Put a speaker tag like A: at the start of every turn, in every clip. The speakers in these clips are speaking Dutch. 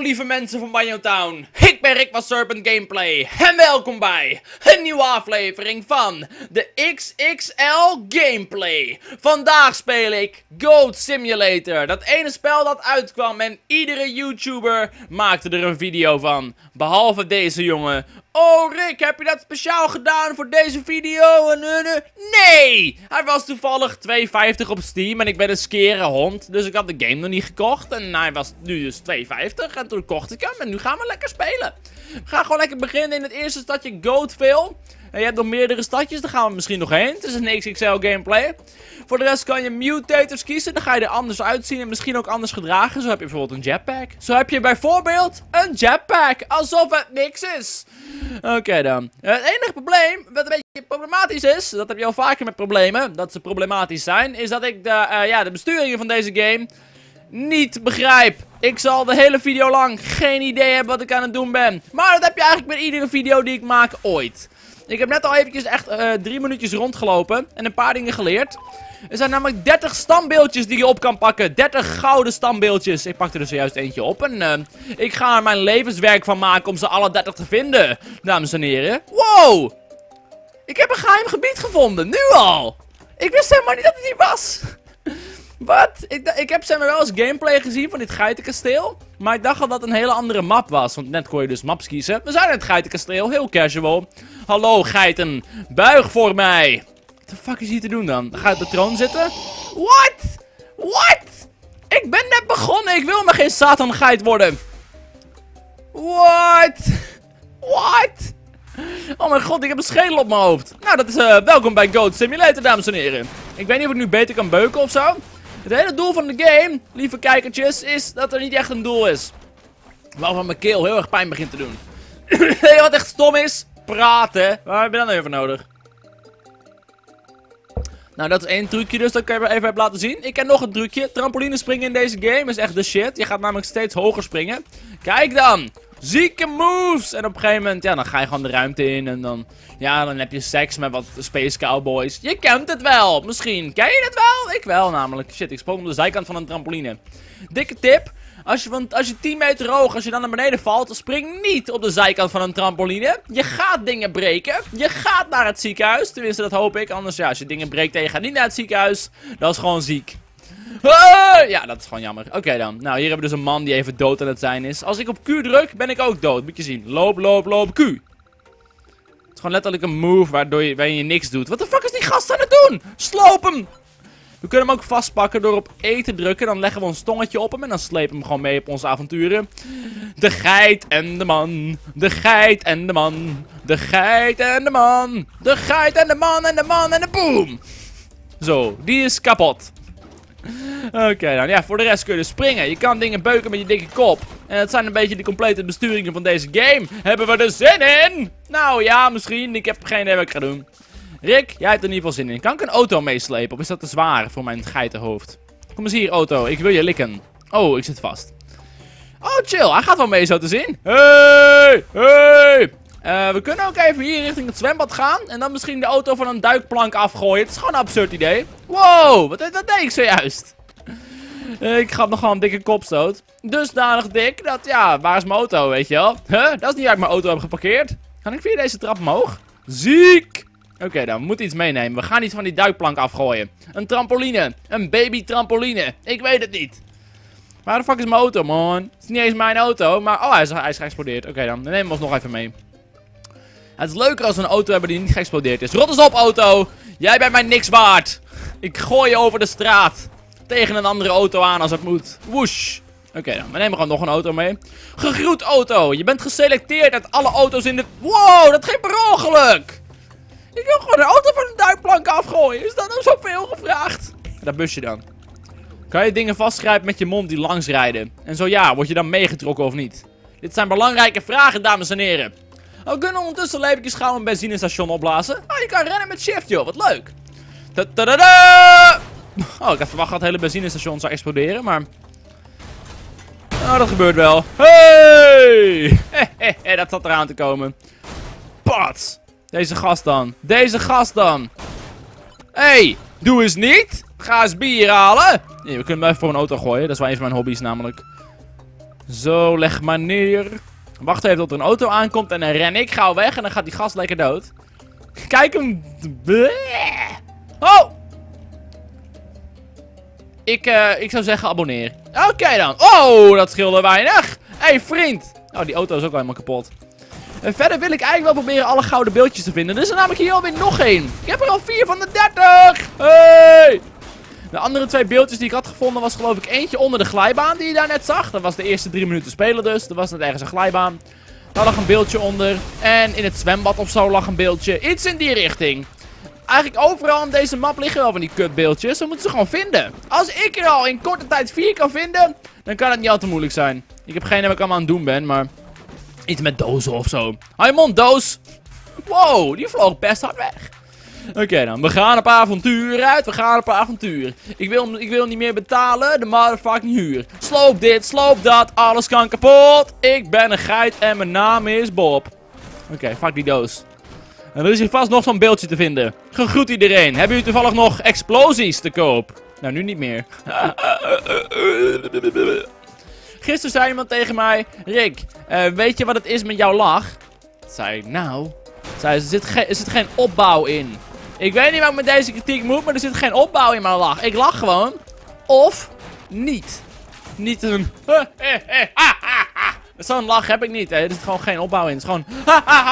A: Lieve mensen van Banjo Town. Ik ben Rick van Serpent Gameplay en welkom bij een nieuwe aflevering van de XXL Gameplay. Vandaag speel ik Goat Simulator, dat ene spel dat uitkwam en iedere YouTuber maakte er een video van. Behalve deze jongen. Oh Rick, heb je dat speciaal gedaan voor deze video? En, en. Nee! Hij was toevallig 2,50 op Steam en ik ben een skere hond. Dus ik had de game nog niet gekocht. En hij was nu dus 2,50 en toen kocht ik hem. En nu gaan we lekker spelen. We gaan gewoon lekker beginnen in het eerste stadje Goatville. Je hebt nog meerdere stadjes, daar gaan we misschien nog heen. Het is een XXL gameplay. Voor de rest kan je mutators kiezen. Dan ga je er anders uitzien en misschien ook anders gedragen. Zo heb je bijvoorbeeld een jetpack. Zo heb je bijvoorbeeld een jetpack. Alsof het niks is. Oké dan. Het enige probleem, wat een beetje problematisch is, dat heb je al vaker met problemen, dat ze problematisch zijn, is dat ik de, uh, ja, de besturingen van deze game niet begrijp. Ik zal de hele video lang geen idee hebben wat ik aan het doen ben. Maar dat heb je eigenlijk met iedere video die ik maak ooit. Ik heb net al eventjes echt uh, drie minuutjes rondgelopen en een paar dingen geleerd. Er zijn namelijk 30 standbeeldjes die je op kan pakken. 30 gouden standbeeldjes. Ik pakte er zojuist eentje op. En uh, ik ga er mijn levenswerk van maken om ze alle 30 te vinden. Dames en heren. Wow! Ik heb een geheim gebied gevonden. Nu al! Ik wist helemaal niet dat het hier was. Wat? Ik, ik heb zeg wel eens gameplay gezien van dit geitenkasteel. Maar ik dacht al dat het een hele andere map was. Want net kon je dus maps kiezen. We zijn in het geitenkasteel. Heel casual. Hallo geiten. Buig voor mij. Wat de fuck is hier te doen dan? Ga op de troon zitten? What? What? Ik ben net begonnen. Ik wil maar geen satangeit worden. What? What? Oh mijn god, ik heb een schedel op mijn hoofd. Nou, dat is uh, welkom bij Goat Simulator, dames en heren. Ik weet niet of ik nu beter kan beuken of zo. Het hele doel van de game, lieve kijkertjes, is dat er niet echt een doel is. Waarvan mijn keel heel erg pijn begint te doen. nee, wat echt stom is? Praten. Waar heb je dan even nodig? Nou, dat is één trucje dus, dat kan je even laten zien. Ik ken nog een trucje. Trampoline springen in deze game is echt de shit. Je gaat namelijk steeds hoger springen. Kijk dan! Zieke moves! En op een gegeven moment, ja, dan ga je gewoon de ruimte in. En dan, ja, dan heb je seks met wat Space Cowboys. Je kent het wel, misschien. Ken je het wel? Ik wel namelijk. Shit, ik sprong op de zijkant van een trampoline. Dikke tip. Als je, want als je 10 meter hoog, als je dan naar beneden valt, spring niet op de zijkant van een trampoline. Je gaat dingen breken. Je gaat naar het ziekenhuis. Tenminste, dat hoop ik. Anders, ja, als je dingen breekt en je gaat niet naar het ziekenhuis, dat is gewoon ziek. Ja, dat is gewoon jammer. Oké dan. Nou, hier hebben we dus een man die even dood aan het zijn is. Als ik op Q druk, ben ik ook dood. Moet je zien. Loop, loop, loop, Q. Het is gewoon letterlijk een move waardoor je, waarin je niks doet. Wat de fuck is die gast aan het doen? Sloop hem! We kunnen hem ook vastpakken door op E te drukken. Dan leggen we ons tongetje op hem en dan slepen we hem gewoon mee op onze avonturen. De geit en de man. De geit en de man. De geit en de man. De geit en de man en de man en de boom. Zo, die is kapot. Oké, dan ja, voor de rest kun je dus springen. Je kan dingen beuken met je dikke kop. En dat zijn een beetje de complete besturingen van deze game. Hebben we er zin in? Nou ja, misschien. Ik heb geen idee wat ik ga doen. Rick, jij hebt er in ieder geval zin in. Kan ik een auto meeslepen? Of is dat te zwaar voor mijn geitenhoofd? Kom eens hier, auto. Ik wil je likken. Oh, ik zit vast. Oh, chill. Hij gaat wel mee zo te zien. Hey! Hey! Uh, we kunnen ook even hier richting het zwembad gaan. En dan misschien de auto van een duikplank afgooien. Het is gewoon een absurd idee. Wow, wat, wat deed ik zojuist? Ik ga nog gewoon een dikke kopstoot. Dusdanig dik dat, ja, waar is mijn auto, weet je wel? Huh? Dat is niet waar ik mijn auto heb geparkeerd. Kan ik via deze trap omhoog? Ziek! Oké, dan we moeten iets meenemen. We gaan iets van die duikplank afgooien. Een trampoline. Een baby trampoline. Ik weet het niet. Waar de fuck is mijn auto, man? Het is niet eens mijn auto, maar... Oh, hij is, hij is geëxplodeerd. Oké dan, dan nemen we ons nog even mee. Het is leuker als we een auto hebben die niet geëxplodeerd is. Rot eens op, auto! Jij bent mij niks waard! Ik gooi je over de straat. Tegen een andere auto aan als het moet. Woesh! Oké dan, we nemen gewoon nog een auto mee. Gegroet auto! Je bent geselecteerd uit alle auto's in de... Wow, dat ging per ongeluk! Ik wil gewoon een auto van een duikplank afgooien. Is dat nou zoveel gevraagd? Dat busje dan. Kan je dingen vastgrijpen met je mond die langs rijden? En zo ja, word je dan meegetrokken of niet? Dit zijn belangrijke vragen, dames en heren. We kunnen ondertussen al eventjes gauw een benzinestation opblazen. Ah, je kan rennen met shift, joh. Wat leuk. Ta -ta -da -da! Oh, ik had verwacht dat het hele benzinestation zou exploderen, maar... Nou, dat gebeurt wel. Hey! dat zat eraan te komen. Pats! Deze gast dan. Deze gast dan. hey, doe eens niet. Ga eens bier halen. Nee, we kunnen hem even voor een auto gooien. Dat is wel een van mijn hobby's namelijk. Zo, leg maar neer. Wacht even tot er een auto aankomt en dan ren ik gauw weg en dan gaat die gast lekker dood. Kijk hem. Oh! Ik, eh, ik zou zeggen abonneer. Oké dan. Oh, dat scheelde weinig. Hey, vriend. Oh, die auto is ook helemaal kapot. Verder wil ik eigenlijk wel proberen alle gouden beeldjes te vinden. Er is er namelijk hier alweer nog één. Ik heb er al vier van de 30. Hey! De andere twee beeldjes die ik had gevonden was geloof ik eentje onder de glijbaan die je daar net zag. Dat was de eerste drie minuten spelen dus. Er was net ergens een glijbaan. Daar lag een beeldje onder. En in het zwembad of zo lag een beeldje. Iets in die richting. Eigenlijk overal in deze map liggen wel van die kutbeeldjes. We moeten ze gewoon vinden. Als ik er al in korte tijd vier kan vinden, dan kan het niet al te moeilijk zijn. Ik heb geen idee wat ik allemaal aan het doen ben, maar... Iets met dozen of zo. Hou je mond, doos! Wow, die vloog best hard weg. Oké dan, we gaan op avontuur uit. We gaan op avontuur. Ik wil, ik wil niet meer betalen. De motherfucking huur. Sloop dit, sloop dat. Alles kan kapot. Ik ben een geit en mijn naam is Bob. Oké, fuck die doos. En er is hier vast nog zo'n beeldje te vinden. Gegroet iedereen. Hebben jullie toevallig nog explosies te koop? Nou, nu niet meer. Gisteren zei iemand tegen mij... Rick, uh, weet je wat het is met jouw lach? Zei ik, nou... Zei, er, zit er zit geen opbouw in. Ik weet niet wat ik met deze kritiek moet, maar er zit geen opbouw in mijn lach. Ik lach gewoon. Of niet. Niet een... Zo'n lach heb ik niet. Er zit gewoon geen opbouw in. Het is gewoon...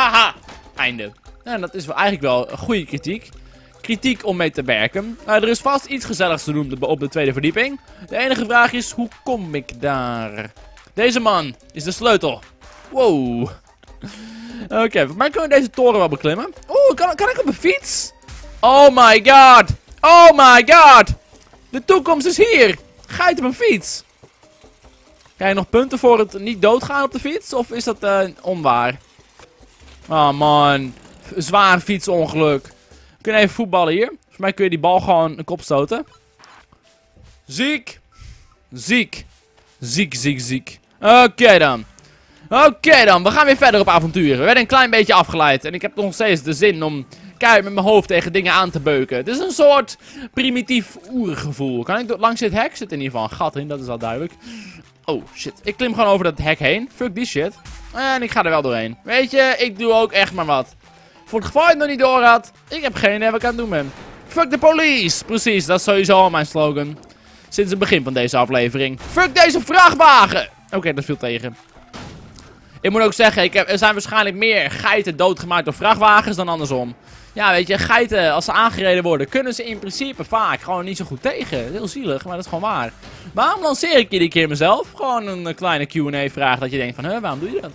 A: Einde. Nou, dat is wel eigenlijk wel een goede kritiek. Kritiek om mee te werken. Nou, er is vast iets gezelligs te doen op de tweede verdieping. De enige vraag is, hoe kom ik daar? Deze man is de sleutel. Wow. Oké, okay, mij kunnen we deze toren wel beklimmen. Oeh, kan, kan ik op een fiets? Oh my god. Oh my god. De toekomst is hier. Ga je op een fiets? Krijg je nog punten voor het niet doodgaan op de fiets? Of is dat uh, onwaar? Oh man. Zwaar fietsongeluk. Kunnen even voetballen hier. Volgens mij kun je die bal gewoon een kop stoten. Ziek. Ziek. Ziek, ziek, ziek. Oké dan. Oké dan, we gaan weer verder op avonturen. We werden een klein beetje afgeleid. En ik heb nog steeds de zin om keihard met mijn hoofd tegen dingen aan te beuken. Het is een soort primitief oergevoel. Kan ik langs dit hek? Zit in ieder geval een gat in, dat is al duidelijk. Oh, shit. Ik klim gewoon over dat hek heen. Fuck die shit. En ik ga er wel doorheen. Weet je, ik doe ook echt maar wat. Voor het geval je nog niet door had, ik heb geen idee wat ik aan het doen ben. Fuck de police! Precies, dat is sowieso al mijn slogan. Sinds het begin van deze aflevering. Fuck deze vrachtwagen! Oké, dat viel tegen. Ik moet ook zeggen, ik heb, er zijn waarschijnlijk meer geiten doodgemaakt door vrachtwagens dan andersom. Ja, weet je, geiten, als ze aangereden worden, kunnen ze in principe vaak gewoon niet zo goed tegen. Heel zielig, maar dat is gewoon waar. Waarom lanceer ik iedere keer mezelf? Gewoon een kleine Q&A-vraag dat je denkt van, hè, waarom doe je dat?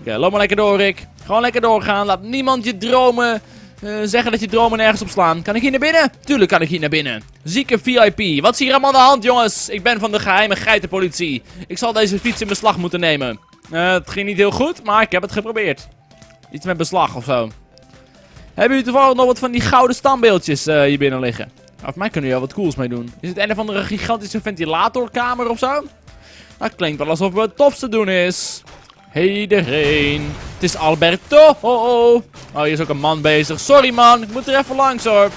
A: Oké, loop maar lekker door, Rick. Gewoon lekker doorgaan. Laat niemand je dromen uh, zeggen dat je dromen nergens op slaan. Kan ik hier naar binnen? Tuurlijk kan ik hier naar binnen. Zieke VIP. Wat is hier allemaal aan de hand, jongens? Ik ben van de geheime geitenpolitie. Ik zal deze fiets in beslag moeten nemen. Uh, het ging niet heel goed, maar ik heb het geprobeerd. Iets met beslag of zo. Hebben jullie toevallig nog wat van die gouden standbeeldjes uh, hier binnen liggen? Of mij kunnen jullie wel wat cools mee doen. Is het een of andere gigantische ventilatorkamer of zo? Dat klinkt wel alsof het tofste doen is. Hey iedereen. Het is Alberto. Oh, hier is ook een man bezig. Sorry man, ik moet er even langs hoor.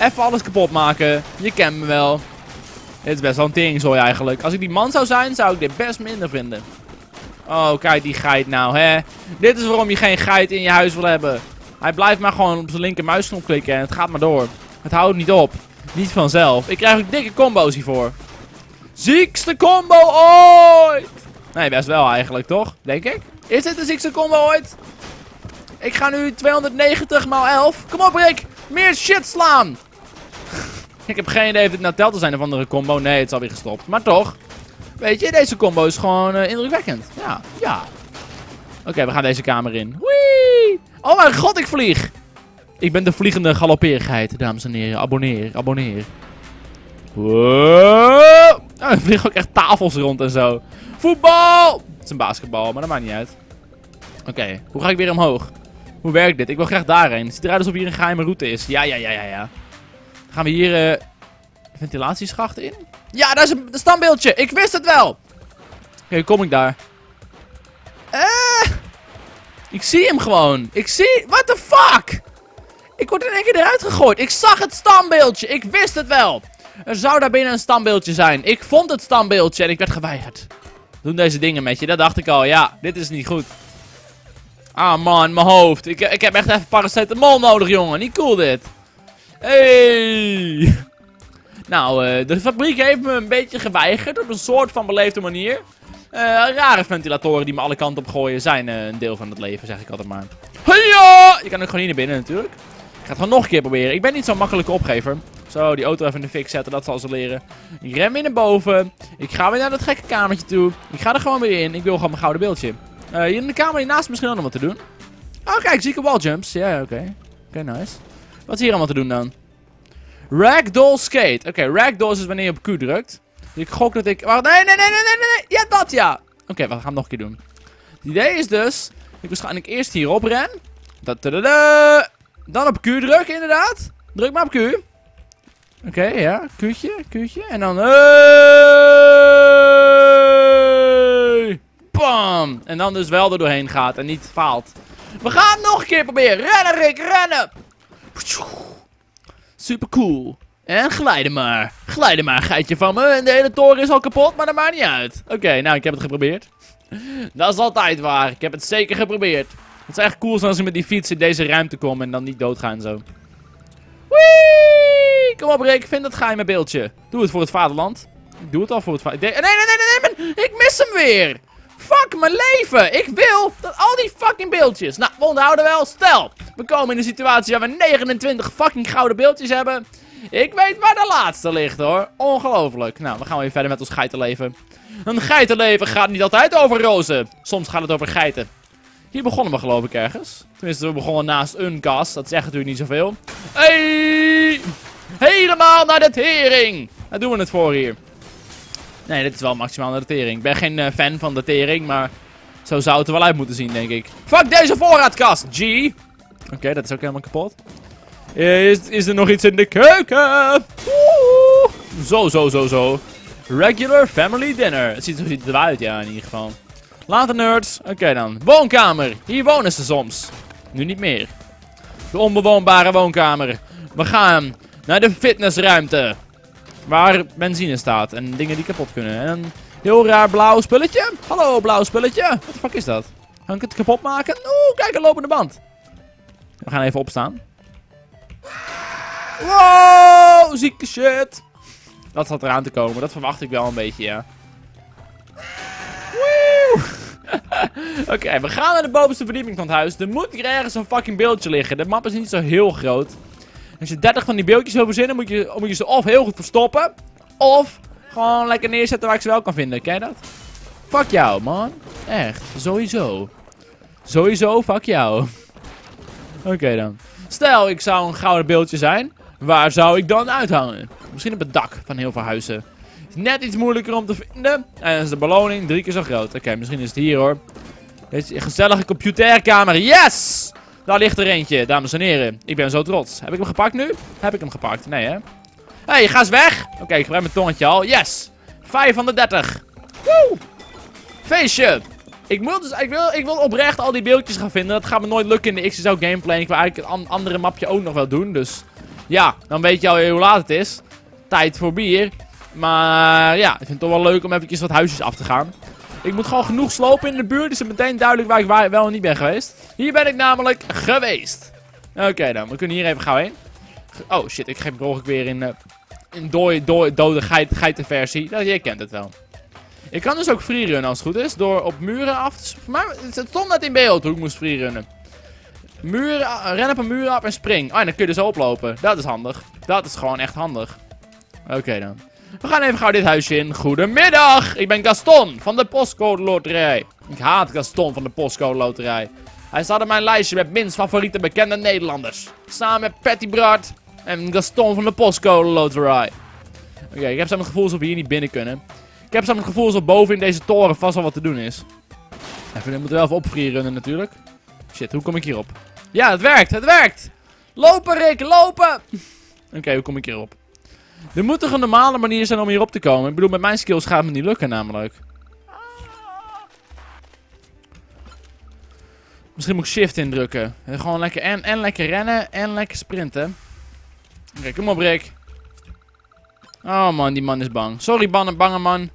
A: Even alles kapot maken. Je kent me wel. Dit is best wel een teringzooi eigenlijk. Als ik die man zou zijn, zou ik dit best minder vinden. Oh, kijk die geit nou, hè. Dit is waarom je geen geit in je huis wil hebben. Hij blijft maar gewoon op zijn linker muisknop klikken en het gaat maar door. Het houdt niet op. Niet vanzelf. Ik krijg ook dikke combo's hiervoor. Ziekste combo ooit! Nee, best wel eigenlijk, toch? Denk ik. Is dit de ziekste combo ooit? Ik ga nu 290 maal 11. Kom op, Rick! Meer shit slaan! ik heb geen idee of dit nou telt te zijn of andere combo. Nee, het is alweer gestopt. Maar toch. Weet je, deze combo is gewoon uh, indrukwekkend. Ja, ja. Oké, we gaan deze kamer in. Wee! Oh mijn god, ik vlieg! Ik ben de vliegende galoppeerigheid, dames en heren. Abonneer, abonneer. Wow! Oh, er vliegen ook echt tafels rond en zo. Het is een basketbal, maar dat maakt niet uit. Oké, hoe ga ik weer omhoog? Hoe werkt dit? Ik wil graag daarheen. Het ziet eruit alsof hier een geheime route is. Ja, ja, ja, ja, ja. Gaan we hier uh, ventilatieschacht in? Ja, daar is een standbeeldje. Ik wist het wel. Oké, kom ik daar. Eh... Ik zie hem gewoon. Ik zie... What the fuck? Ik word in één keer eruit gegooid. Ik zag het standbeeldje. Ik wist het wel. Er zou daar binnen een standbeeldje zijn. Ik vond het standbeeldje en ik werd geweigerd. Doen deze dingen met je. Dat dacht ik al. Ja, dit is niet goed. Ah man, mijn hoofd. Ik, ik heb echt even paracetamol nodig, jongen. Niet cool dit. Hey. Nou, uh, de fabriek heeft me een beetje geweigerd op een soort van beleefde manier. Uh, rare ventilatoren die me alle kanten op gooien zijn uh, een deel van het leven, zeg ik altijd maar. Heya! Je kan ook gewoon hier naar binnen natuurlijk. Ik ga het gewoon nog een keer proberen. Ik ben niet zo'n makkelijke opgever. Zo, die auto even in de fik zetten, dat zal ze leren. Ik ren weer naar boven. Ik ga weer naar dat gekke kamertje toe. Ik ga er gewoon weer in. Ik wil gewoon mijn gouden beeldje. Uh, hier in de kamer hiernaast misschien ook nog wat te doen. Oh, kijk, zieke walljumps. Ja, oké. Oké, nice. Wat is hier allemaal te doen dan? Ragdoll skate. Oké, ragdoll is dus wanneer je op Q drukt. Ik gok dat ik... Wacht, nee, nee, nee, nee, nee, nee. Ja, dat ja. Oké, we gaan het nog een keer doen. Het idee is dus... Ik waarschijnlijk eerst hierop ren. Da -da -da dan op Q drukken, inderdaad. Druk maar op Q. Oké, ja. Q'tje, Q'tje. En dan... Hey! Bam! En dan dus wel er doorheen gaat en niet faalt. We gaan nog een keer proberen. Rennen, Rick, rennen! Super cool. En glijden maar. Glijden maar, geitje van me. En de hele toren is al kapot, maar dat maakt niet uit. Oké, nou, ik heb het geprobeerd. Dat is altijd waar. Ik heb het zeker geprobeerd. Het zou echt cool als ik met die fiets in deze ruimte kom en dan niet doodga en zo. Wee! Kom op, Rick. Vind dat geheime beeldje. Doe het voor het vaderland. Ik doe het al voor het vaderland. Nee, nee, nee, nee, nee. Ik mis hem weer. Fuck mijn leven. Ik wil dat al die fucking beeldjes. Nou, we onderhouden wel. Stel, we komen in een situatie waar we 29 fucking gouden beeldjes hebben. Ik weet waar de laatste ligt hoor. Ongelooflijk. Nou, we gaan weer verder met ons geitenleven. Een geitenleven gaat niet altijd over rozen. Soms gaat het over geiten. Hier begonnen we geloof ik ergens. Tenminste, we begonnen naast een kast. Dat zegt natuurlijk niet zoveel. Hey! Helemaal naar de tering! Daar doen we het voor hier. Nee, dit is wel maximaal naar de tering. Ik ben geen uh, fan van de tering, maar zo zou het er wel uit moeten zien, denk ik. Fuck deze voorraadkast, G! Oké, dat is ook helemaal kapot. Is, is er nog iets in de keuken? Zo, zo, zo, zo. Regular family dinner. Het ziet, ziet eruit, ja, in ieder geval. Later, nerds. Oké dan. Woonkamer. Hier wonen ze soms. Nu niet meer. De onbewoonbare woonkamer. We gaan naar de fitnessruimte. Waar benzine staat en dingen die kapot kunnen. En een heel raar blauw spulletje. Hallo, blauw spulletje. Wat de fuck is dat? Kan ik het kapot maken? Oeh, kijk, een lopende band. We gaan even opstaan. Wow, zieke shit. Dat zat eraan te komen. Dat verwacht ik wel een beetje, ja. Oké, we gaan naar de bovenste verdieping van het huis. Er moet hier ergens een fucking beeldje liggen. De map is niet zo heel groot. Als je 30 van die beeldjes wil verzinnen, moet je, moet je ze of heel goed verstoppen. Of gewoon lekker neerzetten waar ik ze wel kan vinden. Ken je dat? Fuck jou, man. Echt. Sowieso. Sowieso, fuck jou. Oké dan. Stel, ik zou een gouden beeldje zijn. Waar zou ik dan uithangen? Misschien op het dak van heel veel huizen. Net iets moeilijker om te vinden. En is de beloning drie keer zo groot. Oké, misschien is het hier hoor. Deze gezellige computerkamer. Yes! Daar ligt er eentje, dames en heren. Ik ben zo trots. Heb ik hem gepakt nu? Heb ik hem gepakt? Nee, hè? Hey, ga eens weg! Oké, ik gebruik mijn tongetje al. Yes! 5 van de 30. Woe! Feestje! Ik, moet dus, ik, wil, ik wil oprecht al die beeldjes gaan vinden. Dat gaat me nooit lukken in de XSO gameplay. Ik wil eigenlijk een andere mapje ook nog wel doen. Dus ja, dan weet je al hoe laat het is. Tijd voor bier. Maar ja, ik vind het toch wel leuk om eventjes wat huisjes af te gaan. Ik moet gewoon genoeg slopen in de buurt. Dus het is meteen duidelijk waar ik wel niet ben geweest. Hier ben ik namelijk geweest. Oké dan, we kunnen hier even gauw heen. Oh shit, ik geef mogelijk weer in, uh, in dooi, dooi, dode geit, geitenversie. Dat, je kent het wel. Ik kan dus ook freerunnen als het goed is. Door op muren af te... Mij, het stond net in beeld hoe ik moest freerunnen. Muren, ren op een muur af en spring. Oh, en dan kun je dus oplopen. Dat is handig. Dat is gewoon echt handig. Oké dan. We gaan even gauw dit huisje in. Goedemiddag, ik ben Gaston van de Postcode Loterij. Ik haat Gaston van de Postcode Loterij. Hij staat op mijn lijstje met minst favoriete bekende Nederlanders. Samen met Patty Bart en Gaston van de Postcode Loterij. Oké, ik heb zo het gevoel alsof we hier niet binnen kunnen. Ik heb zo het gevoel alsof boven in deze toren vast wel wat te doen is. Even, we moeten wel even opvrieren natuurlijk. Shit, hoe kom ik hierop? Ja, het werkt, het werkt! Lopen, Rick, lopen! Oké, hoe kom ik hierop? Er moet toch een normale manier zijn om hierop te komen. Ik bedoel, met mijn skills gaat het me niet lukken namelijk. Misschien moet ik shift indrukken. gewoon lekker en, en lekker rennen en lekker sprinten. Oké, kom op Rick. Oh man, die man is bang. Sorry, bange, bange man.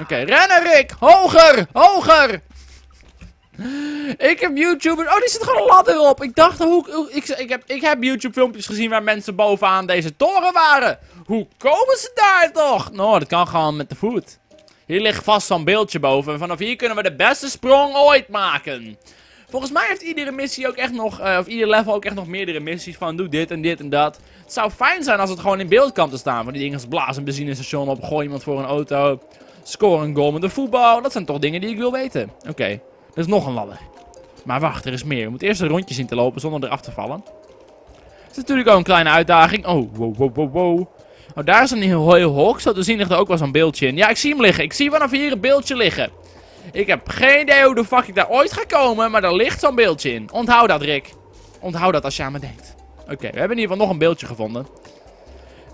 A: Oké, rennen Rick! Hoger! Hoger! Ik heb YouTube... Oh, die zit gewoon ladder op. Ik dacht, hoe, ik, ik, heb, ik heb YouTube filmpjes gezien waar mensen bovenaan deze toren waren. Hoe komen ze daar toch? Nou, dat kan gewoon met de voet. Hier ligt vast zo'n beeldje boven. En vanaf hier kunnen we de beste sprong ooit maken. Volgens mij heeft iedere missie ook echt nog, eh, of ieder level ook echt nog meerdere missies van doe dit en dit en dat. Het zou fijn zijn als het gewoon in beeld kan te staan. Van die dingen als blazen een benzinestation op, gooi iemand voor een auto, score een goal met een voetbal. Dat zijn toch dingen die ik wil weten. Oké, er is nog een ladder. Maar wacht, er is meer. We moeten eerst een rondje zien te lopen zonder eraf te vallen. Het is natuurlijk ook een kleine uitdaging. Oh, wow, wow, wow, wow. Oh, daar is een heel, heel hok. Zo te zien ligt er ook wel zo'n beeldje in. Ja, ik zie hem liggen. Ik zie vanaf hier een beeldje liggen. Ik heb geen idee hoe de fuck ik daar ooit ga komen, maar er ligt zo'n beeldje in. Onthoud dat, Rick. Onthoud dat als je aan me denkt. Oké, we hebben in ieder geval nog een beeldje gevonden.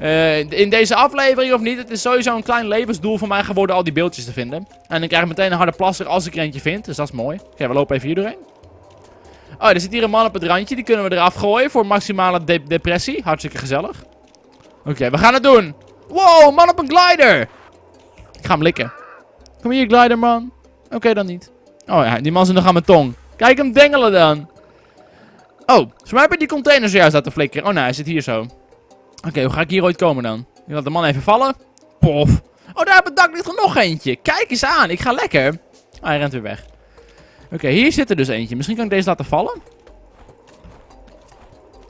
A: Eh, in deze aflevering of niet, het is sowieso een klein levensdoel voor mij geworden al die beeldjes te vinden. En dan krijg ik meteen een harde plasser als ik er eentje vind, dus dat is mooi. Oké, we lopen even hier doorheen. Oh, er zit hier een man op het randje, die kunnen we eraf gooien voor maximale de- depressie. Hartstikke gezellig. Oké, we gaan het doen. Wow, man op een glider. Ik ga hem likken. Kom hier, glider man. Oké, dan niet. Oh ja, die man zit nog aan mijn tong. Kijk hem dengelen dan. Oh, ze hebben die container zojuist laten flikkeren. Oh nee, hij zit hier zo. Oké, hoe ga ik hier ooit komen dan? Ik laat de man even vallen. Pof. Oh, daar op het dak ligt er nog eentje. Kijk eens aan, ik ga lekker. Ah, hij rent weer weg. Oké, hier zit er dus eentje. Misschien kan ik deze laten vallen.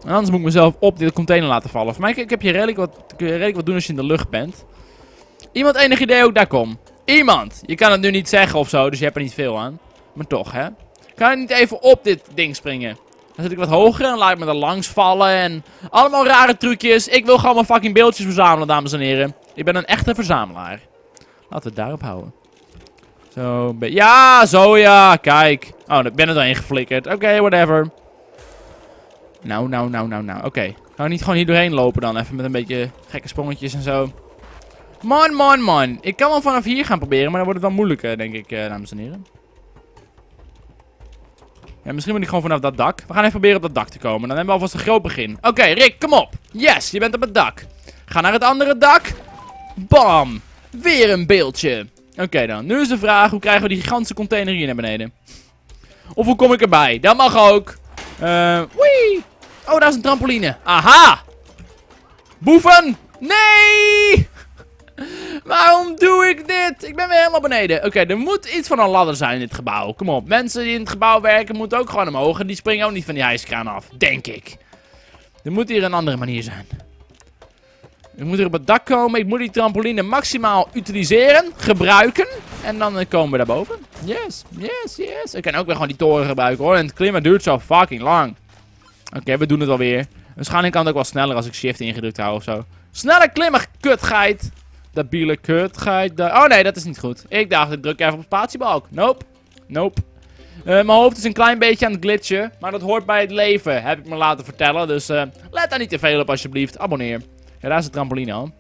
A: En anders moet ik mezelf op dit container laten vallen. Voor mij ik heb je redelijk wat, kun je redelijk wat doen als je in de lucht bent. Iemand enig idee ik daar kom? Iemand! Je kan het nu niet zeggen of zo, dus je hebt er niet veel aan. Maar toch, hè? Kan ik niet even op dit ding springen? Dan ik wat hoger en laat ik me er langs vallen en... Allemaal rare trucjes. Ik wil gewoon mijn fucking beeldjes verzamelen, dames en heren. Ik ben een echte verzamelaar. Laten we het daarop houden. Zo, ja, zo ja, kijk. Oh, ik ben er doorheen geflikkerd. Oké, whatever. Nou, nou, nou, nou, nou. Oké. Gaan we niet gewoon hier doorheen lopen dan? Even met een beetje gekke sprongetjes en zo. Man, man, man. Ik kan wel vanaf hier gaan proberen, maar dan wordt het wel moeilijker, denk ik, eh, dames en heren. Ja, misschien moet ik gewoon vanaf dat dak. We gaan even proberen op dat dak te komen. Dan hebben we alvast een groot begin. Oké, Rick, kom op. Yes, je bent op het dak. Ga naar het andere dak. Bam. Weer een beeldje. Oké dan, nu is de vraag, hoe krijgen we die gigantische container hier naar beneden? Of hoe kom ik erbij? Dat mag ook. Eh, wee. Oh, daar is een trampoline. Aha. Boeven. Nee. Waarom doe ik dit? Ik ben weer helemaal beneden. Oké, er moet iets van een ladder zijn in dit gebouw. Kom op, mensen die in het gebouw werken moeten ook gewoon omhoog. En die springen ook niet van die hijskraan af, denk ik. Er moet hier een andere manier zijn. Ik moet hier op het dak komen. Ik moet die trampoline maximaal utiliseren, gebruiken. En dan eh, komen we daarboven. Yes, yes, yes. Ik kan ook weer gewoon die toren gebruiken hoor. En het klimmen duurt zo fucking lang. Oké, we doen het alweer. Waarschijnlijk kan het ook wel sneller als ik shift ingedrukt hou of zo. Sneller klimmen, kutgeit. Dabiele kutgeit. Da oh nee, dat is niet goed. Ik dacht, ik druk even op spatiebalk. Nope. Nope. Eh, mijn hoofd is een klein beetje aan het glitchen. Maar dat hoort bij het leven, heb ik me laten vertellen. Dus eh, let daar niet te veel op alsjeblieft. Abonneer. Ja, daar is de trampoline al.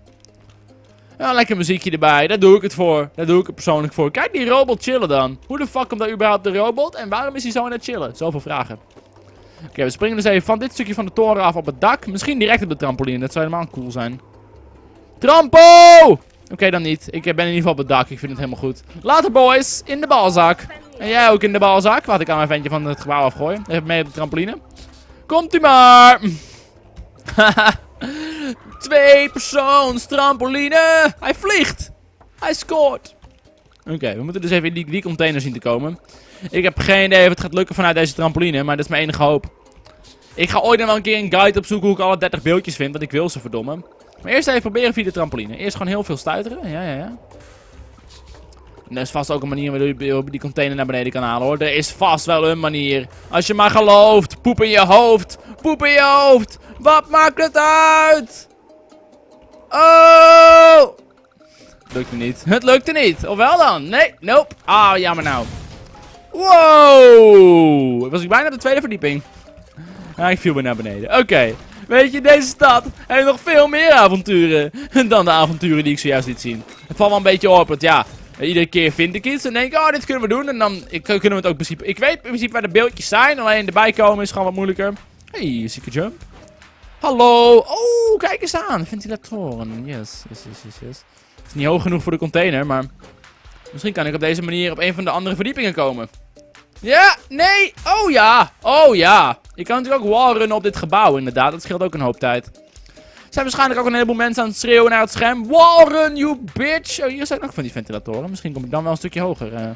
A: Ja, lekker muziekje erbij. Daar doe ik het voor. Daar doe ik het persoonlijk voor. Kijk die robot chillen dan. Hoe de fuck komt daar überhaupt de robot? En waarom is hij zo aan het chillen? Zoveel vragen. Oké, we springen dus even van dit stukje van de toren af op het dak. Misschien direct op de trampoline. Dat zou helemaal cool zijn. Trampo! Oké, dan niet. Ik ben in ieder geval op het dak. Ik vind het helemaal goed. Later, boys. In de balzak. En jij ook in de balzak. Laat ik aan mijn ventje van het gebouw afgooien. Even mee op de trampoline. Komt u maar. Twee persoons trampoline. Hij vliegt. Hij scoort. Oké, we moeten dus even in die, die container zien te komen. Ik heb geen idee of het gaat lukken vanuit deze trampoline, maar dat is mijn enige hoop. Ik ga ooit nog wel een keer een guide opzoeken hoe ik alle 30 beeldjes vind, want ik wil ze verdomme. Maar eerst even proberen via de trampoline. Eerst gewoon heel veel stuiteren. Ja, ja, ja. En er is vast ook een manier waardoor je die container naar beneden kan halen hoor. Er is vast wel een manier. Als je maar gelooft. Poep in je hoofd. Poep in je hoofd. Wat maakt het uit? Oh! Lukte niet. Het lukte niet. Of wel dan? Nee, nope. Ah, jammer nou. Wow! Was bijna op de tweede verdieping. Ah, ik viel weer naar beneden. Oké. Weet je, deze stad heeft nog veel meer avonturen dan de avonturen die ik zojuist liet zien. Het valt wel een beetje op, want ja, iedere keer vind ik iets en denk ik, oh, dit kunnen we doen. En dan kunnen we het ook in principe... Ik weet in principe waar de beeldjes zijn, alleen erbij komen is gewoon wat moeilijker. Hey, zieke jump. Hallo. Oh, kijk eens aan. Ventilatoren. Yes, yes, yes, yes, yes. Het is niet hoog genoeg voor de container, maar... Misschien kan ik op deze manier op een van de andere verdiepingen komen. Ja, nee, oh ja, oh ja. Je kan natuurlijk ook wallrunnen op dit gebouw, inderdaad. Dat scheelt ook een hoop tijd. Er zijn waarschijnlijk ook een heleboel mensen aan het schreeuwen naar het scherm. Wallrun, you bitch! Oh, hier zijn nog van die ventilatoren. Misschien kom ik dan wel een stukje hoger. eh.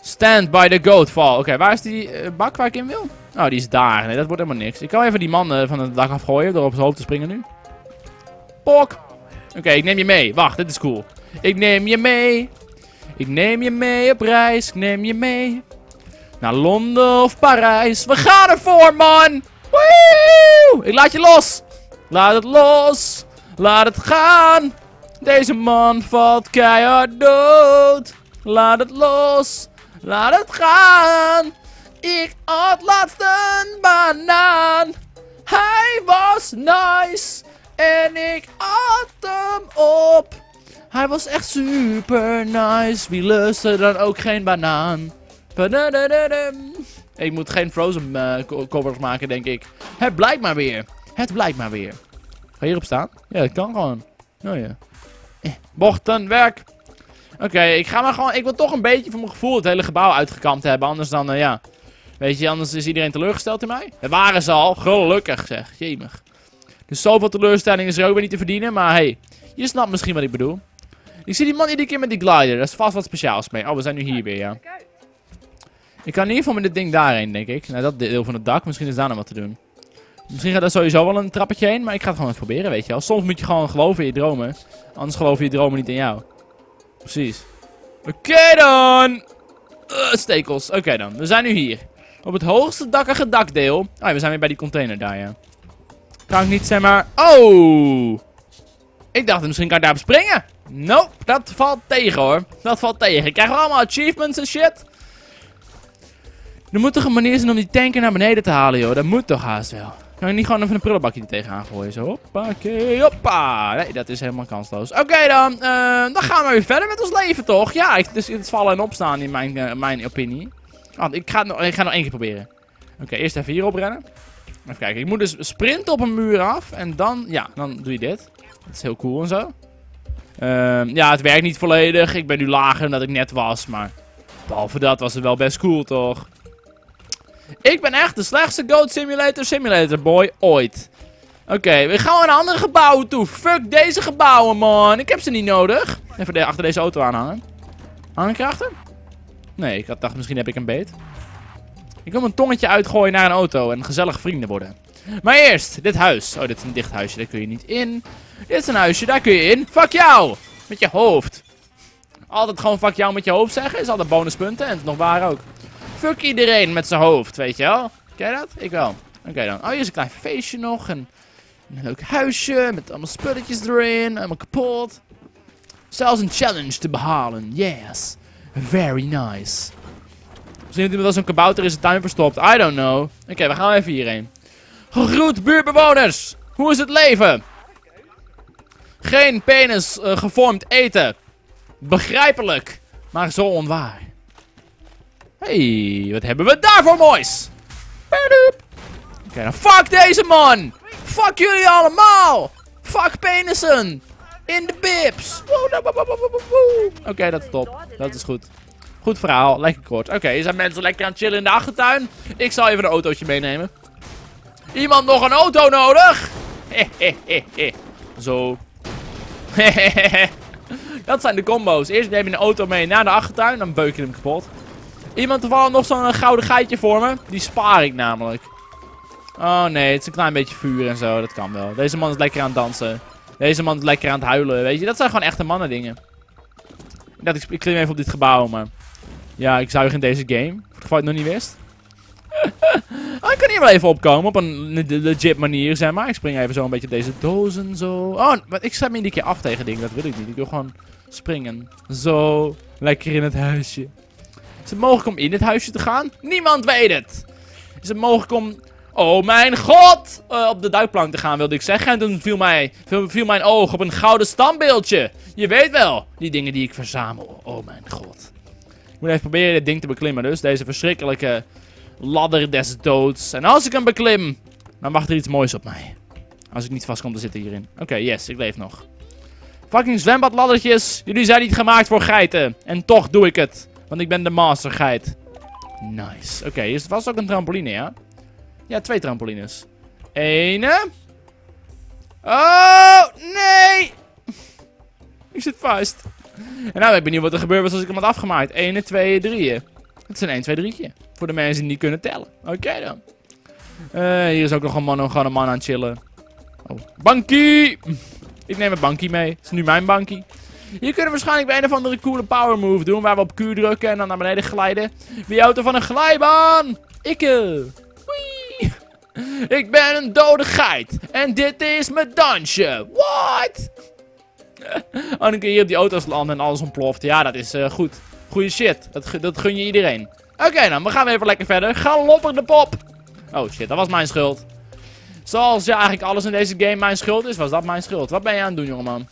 A: Stand by the goat fall. Oké, waar is die eh, bak waar ik in wil? Oh, die is daar. Nee, dat wordt helemaal niks. Ik kan even die man eh, van het dak afgooien door op zijn hoofd te springen nu. Pok! Oké, ik neem je mee. Wacht, dit is cool. Ik neem je mee. Ik neem je mee op reis. Ik neem je mee. Naar Londen of Parijs. We gaan ervoor, man! Woehoe! Ik laat je los. Laat het los. Laat het gaan. Deze man valt keihard dood. Laat het los. Laat het gaan. Ik had laatst een banaan. Hij was nice. En ik at hem op. Hij was echt super nice. Wie lustte dan ook geen banaan? Ik moet geen Frozen co- covers maken, denk ik. Het blijkt maar weer. Het blijkt maar weer. Ga hierop staan? Ja, dat kan gewoon. Oh ja. Eh, werk. Oké, ik ga maar gewoon... Ik wil toch een beetje voor mijn gevoel het hele gebouw uitgekampt hebben. Anders dan, eh, ja... Weet je, anders is iedereen teleurgesteld in mij. Het waren ze al. Gelukkig, zeg. Jemig. Dus zoveel teleurstelling is er ook weer niet te verdienen. Maar hey, je snapt misschien wat ik bedoel. Ik zie die man iedere keer met die glider. Dat is vast wat speciaals mee. Oh, we zijn nu hier weer, ja. Ik kan in ieder geval met dit ding daarheen, denk ik. Nou, dat deel van het dak. Misschien is daar nog wat te doen. Misschien gaat er sowieso wel een trappetje heen. Maar ik ga het gewoon even proberen, weet je wel. Soms moet je gewoon geloven in je dromen. Anders geloven je dromen niet in jou. Precies. Oké dan. Eh, stekels. Oké dan. We zijn nu hier. Op het hoogste dakkige dakdeel. Oh ja, we zijn weer bij die container daar, ja. Kan ik niet, zeg maar... Oh! Ik dacht, misschien kan ik daar springen. Nope, dat valt tegen hoor. Dat valt tegen. Ik krijg wel allemaal achievements en shit. Er moet toch een manier zijn om die tanker naar beneden te halen, joh. Dat moet toch haast wel. Kan ik niet gewoon even een prullenbakje er tegenaan gooien? Zo, hoppakee, hoppa. Nee, dat is helemaal kansloos. Oké dan, eh, dan gaan we weer verder met ons leven, toch? Ja, ik, dus het vallen en opstaan in mijn, eh, mijn opinie. Want ik ga, nog, ik ga nog één keer proberen. Oké, eerst even hierop rennen. Even kijken, ik moet dus sprinten op een muur af. En dan, ja, dan doe je dit. Dat is heel cool en zo. Ehm, ja, het werkt niet volledig. Ik ben nu lager dan dat ik net was. Maar behalve dat was het wel best cool, toch? Ik ben echt de slechtste Goat Simulator Simulator boy ooit. Oké, we gaan naar een andere gebouwen toe. Fuck deze gebouwen, man. Ik heb ze niet nodig. Even achter deze auto aanhangen. Hang ik erachter? Nee, ik had dacht misschien heb ik een beet. Ik wil mijn tongetje uitgooien naar een auto en gezellig vrienden worden. Maar eerst, dit huis. Oh, dit is een dicht huisje, daar kun je niet in. Dit is een huisje, daar kun je in. Fuck jou! Met je hoofd. Altijd gewoon fuck jou met je hoofd zeggen, is altijd bonuspunten. En het nog waar ook. Fuck iedereen met zijn hoofd, weet je wel? Ken dat? Ik wel. Oké dan. Oh, hier is een klein feestje nog. En een leuk huisje met allemaal spulletjes erin. Helemaal kapot. Zelfs een challenge te behalen. Yes. Very nice. Misschien heeft iemand wel zo'n kabouter in zijn tuin verstopt. I don't know. Oké, we gaan even hierheen. Gegroet buurtbewoners. Hoe is het leven? Geen penis eh, gevormd eten. Begrijpelijk. Maar zo onwaar. hey, wat hebben we daarvoor moois? Oké, dan fuck deze man. Fuck jullie allemaal. Fuck penissen. In de bips. Oké, dat is top. Dat is goed. Goed verhaal, lekker kort. Oké, hier zijn mensen lekker aan het chillen in de achtertuin. Ik zal even een autootje meenemen. Iemand nog een auto nodig? Zo. dat zijn de combo's. Eerst neem je een auto mee naar de achtertuin, dan beuk je hem kapot. Iemand toevallig nog zo'n gouden geitje voor me? Die spaar ik namelijk. Oh nee, het is een klein beetje vuur en zo, dat kan wel. Deze man is lekker aan het dansen. Deze man is lekker aan het huilen, weet je. Dat zijn gewoon echte mannen dingen. Ik, ik klim even op dit gebouw, maar... Ja, ik zuig in deze game. Voor het geval je het nog niet wist. Oh, ik kan hier wel even opkomen op een le- legit manier, zeg maar. Ik spring even zo een beetje deze dozen, zo. Oh, maar ik zet me iedere keer af tegen dingen, dat wil ik niet. Ik wil gewoon springen. Zo, lekker in het huisje. Is het mogelijk om in het huisje te gaan? Niemand weet het. Is het mogelijk om... Oh mijn god! eh, op de duikplank te gaan, wilde ik zeggen. En toen viel, mij, viel, viel mijn oog op een gouden standbeeldje. Je weet wel, die dingen die ik verzamel. Oh mijn god. Ik moet even proberen dit ding te beklimmen dus. Deze verschrikkelijke ladder des doods. En als ik hem beklim, dan wacht er iets moois op mij. Als ik niet vast kom te zitten hierin. Oké, yes, ik leef nog. Fucking zwembadladdertjes. Jullie zijn niet gemaakt voor geiten. En toch doe ik het. Want ik ben de mastergeit. Nice. Oké, is het vast ook een trampoline, ja? Ja, twee trampolines. Ene. Oh, nee! Ik zit vast. En nou ben ik benieuwd wat er gebeurt als ik hem had afgemaakt. 1, 2, 3. Het is een 1, 2, 3. Voor de mensen die niet kunnen tellen. Oké dan. Uh, hier is ook nog een man, gewoon een man aan het chillen. Oh. Bankie! Ik neem een bankie mee. Het is nu mijn bankie. Hier kunnen we waarschijnlijk bij een of andere coole power move doen. Waar we op Q drukken en dan naar beneden glijden. Wie auto van een glijbaan? Ikke. Ik ben een dode geit. En dit is mijn dansje. What? Je hier op die auto's landen en alles ontploft. Ja, dat is uh, goed. Goeie shit. Dat, dat gun je iedereen. Oké, dan. We gaan even lekker verder. Galopper de pop. Oh shit, dat was mijn schuld. Zoals ja, eigenlijk alles in deze game mijn schuld is, was dat mijn schuld. Wat ben je aan het doen, jongeman?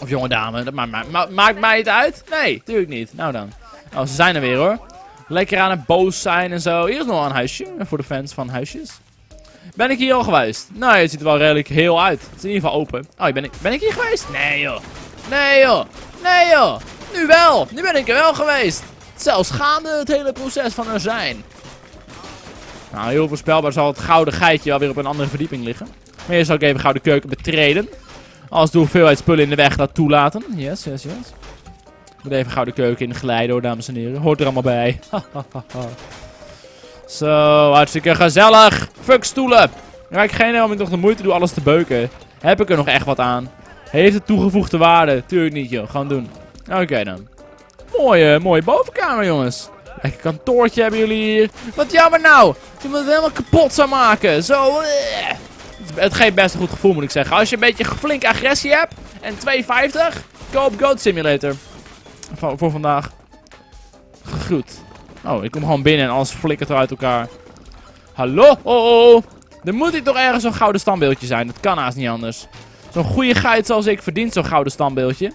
A: Of jonge dame, maakt mij het uit? Nee, tuurlijk niet. Nou dan. Oh, ze zijn er weer hoor. Lekker aan het boos zijn en zo. Hier is nog een huisje, voor de fans van huisjes. Ben ik hier al geweest? Nou, het ziet er wel redelijk heel uit. Het is in ieder geval open. Oh, ben ik, ben ik hier geweest? Nee joh. Nee joh. Nee joh. Nu wel. Nu ben ik er wel geweest. Zelfs gaande het hele proces van er zijn. Nou, heel voorspelbaar zal het gouden geitje alweer op een andere verdieping liggen. Maar eerst zal ik even gouden keuken betreden. Als de hoeveelheid spullen in de weg dat toelaten. Yes, yes, yes. Ik moet even gouden keuken in glijden hoor, dames en heren. Hoort er allemaal bij. Zo, hartstikke gezellig. Fuck stoelen. Dan ik geen om ik nog de moeite doe alles te beuken. Heb ik er nog echt wat aan? Heeft het toegevoegde waarde? Tuurlijk niet, joh. Gewoon doen. Oké dan. Mooie, mooie bovenkamer, jongens. Lekker kantoortje hebben jullie hier. Wat jammer nou. Ze moeten het helemaal kapot zou maken. Zo. Eh. Het geeft best een goed gevoel, moet ik zeggen. Als je een beetje flink agressie hebt. En 2,50. Koop Goat Simulator. Voor, voor vandaag. Goed. Oh, ik kom gewoon binnen en alles flikkert er uit elkaar. Hallo? Oh, oh, oh. Er moet hier toch ergens zo'n gouden standbeeldje zijn. Dat kan haast niet anders. Zo'n goede geit zoals ik verdient zo'n gouden standbeeldje.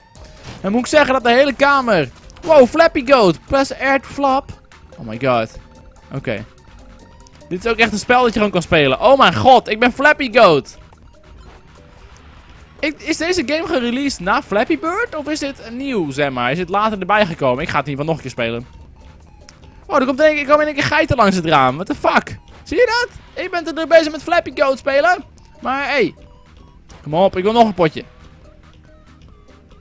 A: En moet ik zeggen dat de hele kamer... Wow, Flappy Goat. Press air flap. Oh my god. Oké. Dit is ook echt een spel dat je gewoon kan spelen. Oh mijn god, ik ben Flappy Goat. is deze game gereleased na Flappy Bird? Of is dit nieuw, zeg maar? Is het later erbij gekomen? Ik ga het in ieder geval nog een keer spelen. Oh, er komt ik, ik kom in een keer geiten langs het raam. What the fuck? Zie je dat? Ik ben er bezig met Flappy Goat spelen. Maar, hey. Kom op, ik wil nog een potje.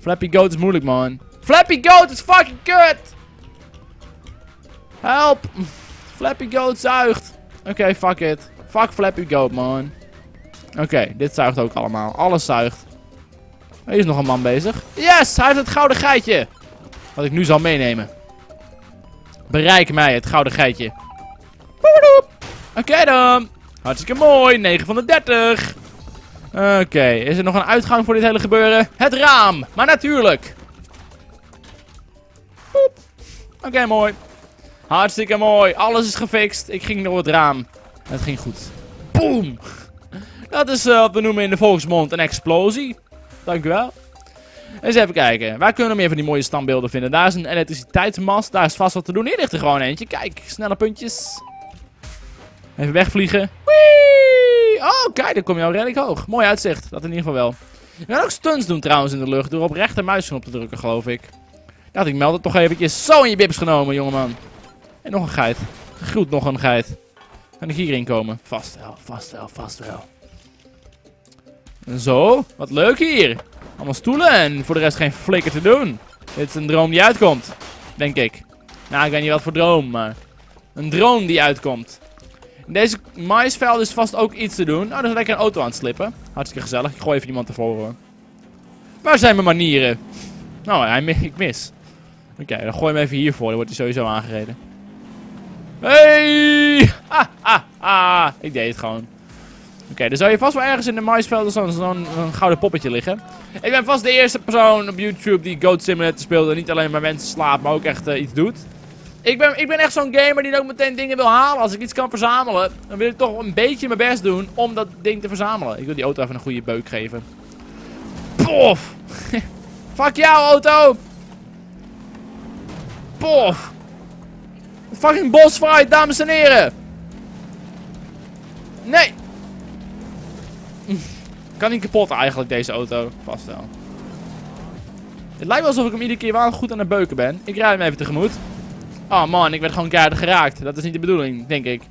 A: Flappy Goat is moeilijk, man. Flappy Goat is fucking kut! Help! Flappy Goat zuigt. Oké, fuck it. Fuck Flappy Goat, man. Oké, dit zuigt ook allemaal. Alles zuigt. Hier is nog een man bezig. Yes! Hij heeft het gouden geitje. Wat ik nu zal meenemen. Bereik mij, het gouden geitje. Oké dan. Hartstikke mooi. 9 van de 30. Oké, is er nog een uitgang voor dit hele gebeuren? Het raam. Maar natuurlijk. Oké, mooi. Hartstikke mooi. Alles is gefixt. Ik ging door het raam. Het ging goed. Boom. Dat is uh, wat we noemen in de volksmond een explosie. Dank u wel. Eens even kijken. Waar kunnen we meer van die mooie standbeelden vinden? Daar is een elektriciteitsmast. Daar is vast wat te doen. Hier ligt er gewoon eentje. Kijk, snelle puntjes. Even wegvliegen. Whee! Oh, kijk, dan kom je al redelijk hoog. Mooi uitzicht. Dat in ieder geval wel. Je kan ook stunts doen trouwens in de lucht. Door op rechter muisknop te drukken, geloof ik. Dat ik meld het toch eventjes zo in je bips genomen, jongeman. En nog een geit. Gegroet nog een geit. Kan ik hierin komen? Vast wel, vast wel, vast wel. Zo, wat leuk hier. Allemaal stoelen en voor de rest geen flikker te doen. Dit is een droom die uitkomt. Denk ik. Nou, ik weet niet wat voor droom, maar... Een droom die uitkomt. Deze maisveld is vast ook iets te doen. Nou, er is lekker een auto aan het slippen. Hartstikke gezellig. Ik gooi even iemand ervoor. Waar zijn mijn manieren? Nou, hij, ik mis. Oké, dan gooi hem even hiervoor. Dan wordt hij sowieso aangereden. Hey! Ha, ha, ha. Ik deed het gewoon. Oké, dan zou je vast wel ergens in de maisvelden zo'n gouden poppetje liggen. Ik ben vast de eerste persoon op YouTube die Goat Simulator speelt en niet alleen maar mensen slaapt, maar ook echt uh, iets doet. Ik ben, ik ben echt zo'n gamer die ook meteen dingen wil halen. Als ik iets kan verzamelen, dan wil ik toch een beetje mijn best doen om dat ding te verzamelen. Ik wil die auto even een goede beuk geven. Pof! Fuck jou, auto! Pof! Fucking bosfight, dames en heren! Nee! Kan niet kapot eigenlijk, deze auto. Vast wel. Het lijkt wel alsof ik hem iedere keer wel goed aan het beuken ben. Ik rijd hem even tegemoet. Oh man, ik werd gewoon keihard geraakt. Dat is niet de bedoeling, denk ik.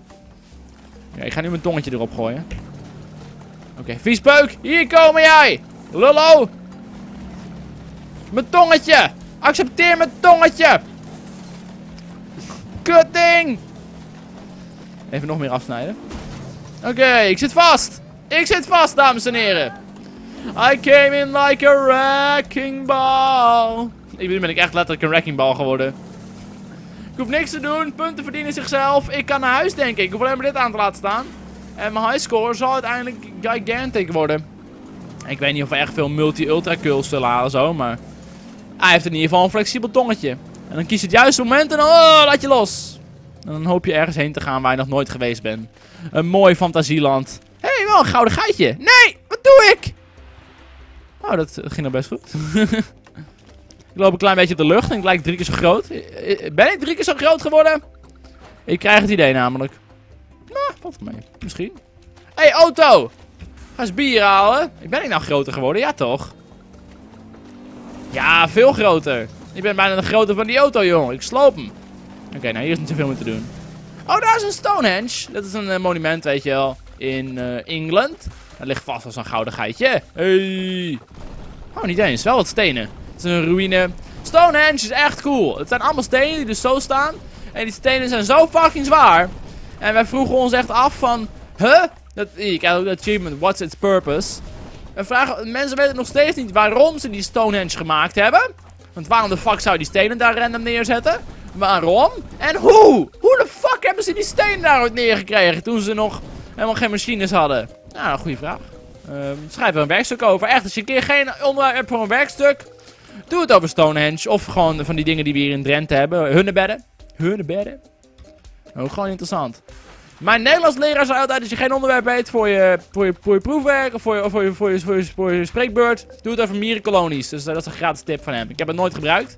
A: Ja, ik ga nu mijn tongetje erop gooien. Oké, okay, viespeuk. Hier komen jij. Lullo. Mijn tongetje. Accepteer mijn tongetje. Kutting. Even nog meer afsnijden. Oké, ik zit vast. Ik zit vast, dames en heren. I came in like a wrecking ball. Ik ben ik echt letterlijk een wrecking ball geworden. Ik hoef niks te doen. Punten verdienen zichzelf. Ik kan naar huis, denk ik. Ik hoef alleen maar dit aan te laten staan. En mijn highscore zal uiteindelijk gigantic worden. Ik weet niet of we echt veel multi-ultra kills zullen halen zo, maar... Hij heeft in ieder geval een flexibel tongetje. En dan kies het juiste moment en dan oh, laat je los. En dan hoop je ergens heen te gaan waar je nog nooit geweest bent. Een mooi fantasieland. Hé, hey, wel een gouden geitje. Nee, wat doe ik? Oh, dat ging nog best goed. ik loop een klein beetje op de lucht en ik lijk drie keer zo groot. Ben ik drie keer zo groot geworden? Ik krijg het idee namelijk. Nou, valt mee. Misschien. Hé, hey, auto! Ga eens bier halen. Ik ben ik nou groter geworden? Ja, toch? Ja, veel groter. Ik ben bijna de grootte van die auto, jongen. Ik sloop hem. Oké, nou hier is niet zoveel meer te doen. Oh, daar is een Stonehenge. Dat is een uh, monument, weet je wel. In uh, Engeland. Dat ligt vast als een gouden geitje. Hey. Oh, niet eens. Wel wat stenen. Het is een ruïne. Stonehenge is echt cool. Het zijn allemaal stenen die dus zo staan. En die stenen zijn zo fucking zwaar. En wij vroegen ons echt af van... Huh? Dat, ik krijg ook de achievement. What's its purpose? En vragen, mensen weten nog steeds niet waarom ze die Stonehenge gemaakt hebben. Want waarom de fuck zou je die stenen daar random neerzetten? Waarom? En hoe? Hoe de fuck hebben ze die stenen daar ooit neergekregen toen ze nog helemaal geen machines hadden? Nou, goede vraag. Um, schrijf er een werkstuk over. Echt, als je een keer geen onderwerp voor een werkstuk, doe het over Stonehenge. Of gewoon van die dingen die we hier in Drenthe hebben. Hunnebedden. Hunnebedden. Ook gewoon interessant. Mijn Nederlands leraar zei altijd, als je geen onderwerp weet voor je, voor je, voor je proefwerk of voor je, voor, je, voor, je, voor, je, voor je spreekbeurt, doe het over mierenkolonies. Dus dat is een gratis tip van hem. Ik heb het nooit gebruikt.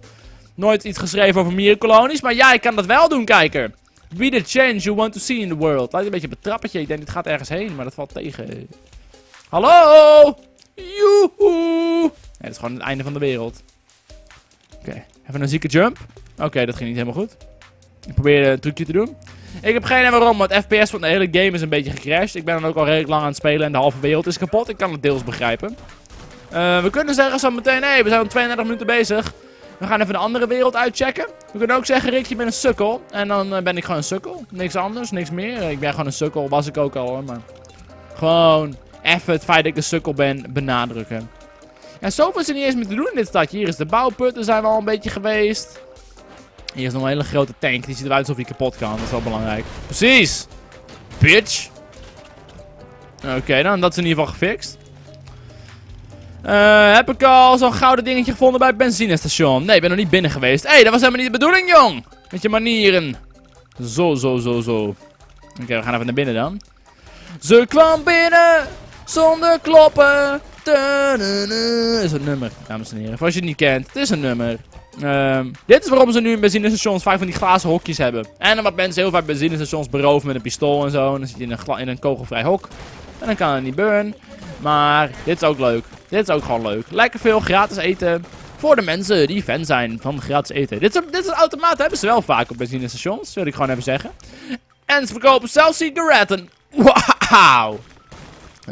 A: Nooit iets geschreven over mierenkolonies, maar ja, ik kan dat wel doen, kijker. Be the change you want to see in the world. Lijkt een beetje op een trappetje. Ik denk, dit gaat ergens heen, maar dat valt tegen. Hallo! Joehoe! Nee, het is gewoon het einde van de wereld. Oké, even een zieke jump. Oké, dat ging niet helemaal goed. Ik probeer een trucje te doen. Ik heb geen idee waarom, want FPS van de hele game is een beetje gecrashed. Ik ben dan ook al redelijk lang aan het spelen en de halve wereld is kapot. Ik kan het deels begrijpen. Uh, we kunnen zeggen zo meteen, hé, we zijn al 32 minuten bezig. We gaan even een andere wereld uitchecken. We kunnen ook zeggen, Rick, je bent een sukkel. En dan uh, ben ik gewoon een sukkel. Niks anders, niks meer. Ik ben gewoon een sukkel, was ik ook al hoor, maar... Gewoon even het feit dat ik een sukkel ben benadrukken. Ja, zoveel is er niet eens meer te doen in dit stadje. Hier is de bouwput, zijn we al een beetje geweest. Hier is nog een hele grote tank. Die ziet eruit alsof hij kapot kan. Dat is wel belangrijk. Precies. Bitch. Oké, dan. Dat is in ieder geval gefixt. Uh, heb ik al zo'n gouden dingetje gevonden bij het benzinestation? Nee, ik ben nog niet binnen geweest. Hé, hey, dat was helemaal niet de bedoeling, jong. Met je manieren. Zo, zo, zo, zo. Oké, we gaan even naar binnen dan. Ze kwam binnen zonder kloppen. Is een nummer, dames en heren. Voor als je het niet kent, het is een nummer. Um, dit is waarom ze nu in benzinestations vaak van die glazen hokjes hebben. En dan mensen heel vaak benzinestations beroven met een pistool en zo. En dan zit je in een, in een kogelvrij hok. En dan kan het niet burn. Maar dit is ook leuk. Dit is ook gewoon leuk. Lekker veel gratis eten. Voor de mensen die fan zijn van gratis eten. Dit is, dit is een automaat, hebben ze wel vaak op benzinestations. Wil ik gewoon even zeggen. En ze verkopen zelfs sigaretten. Wauw.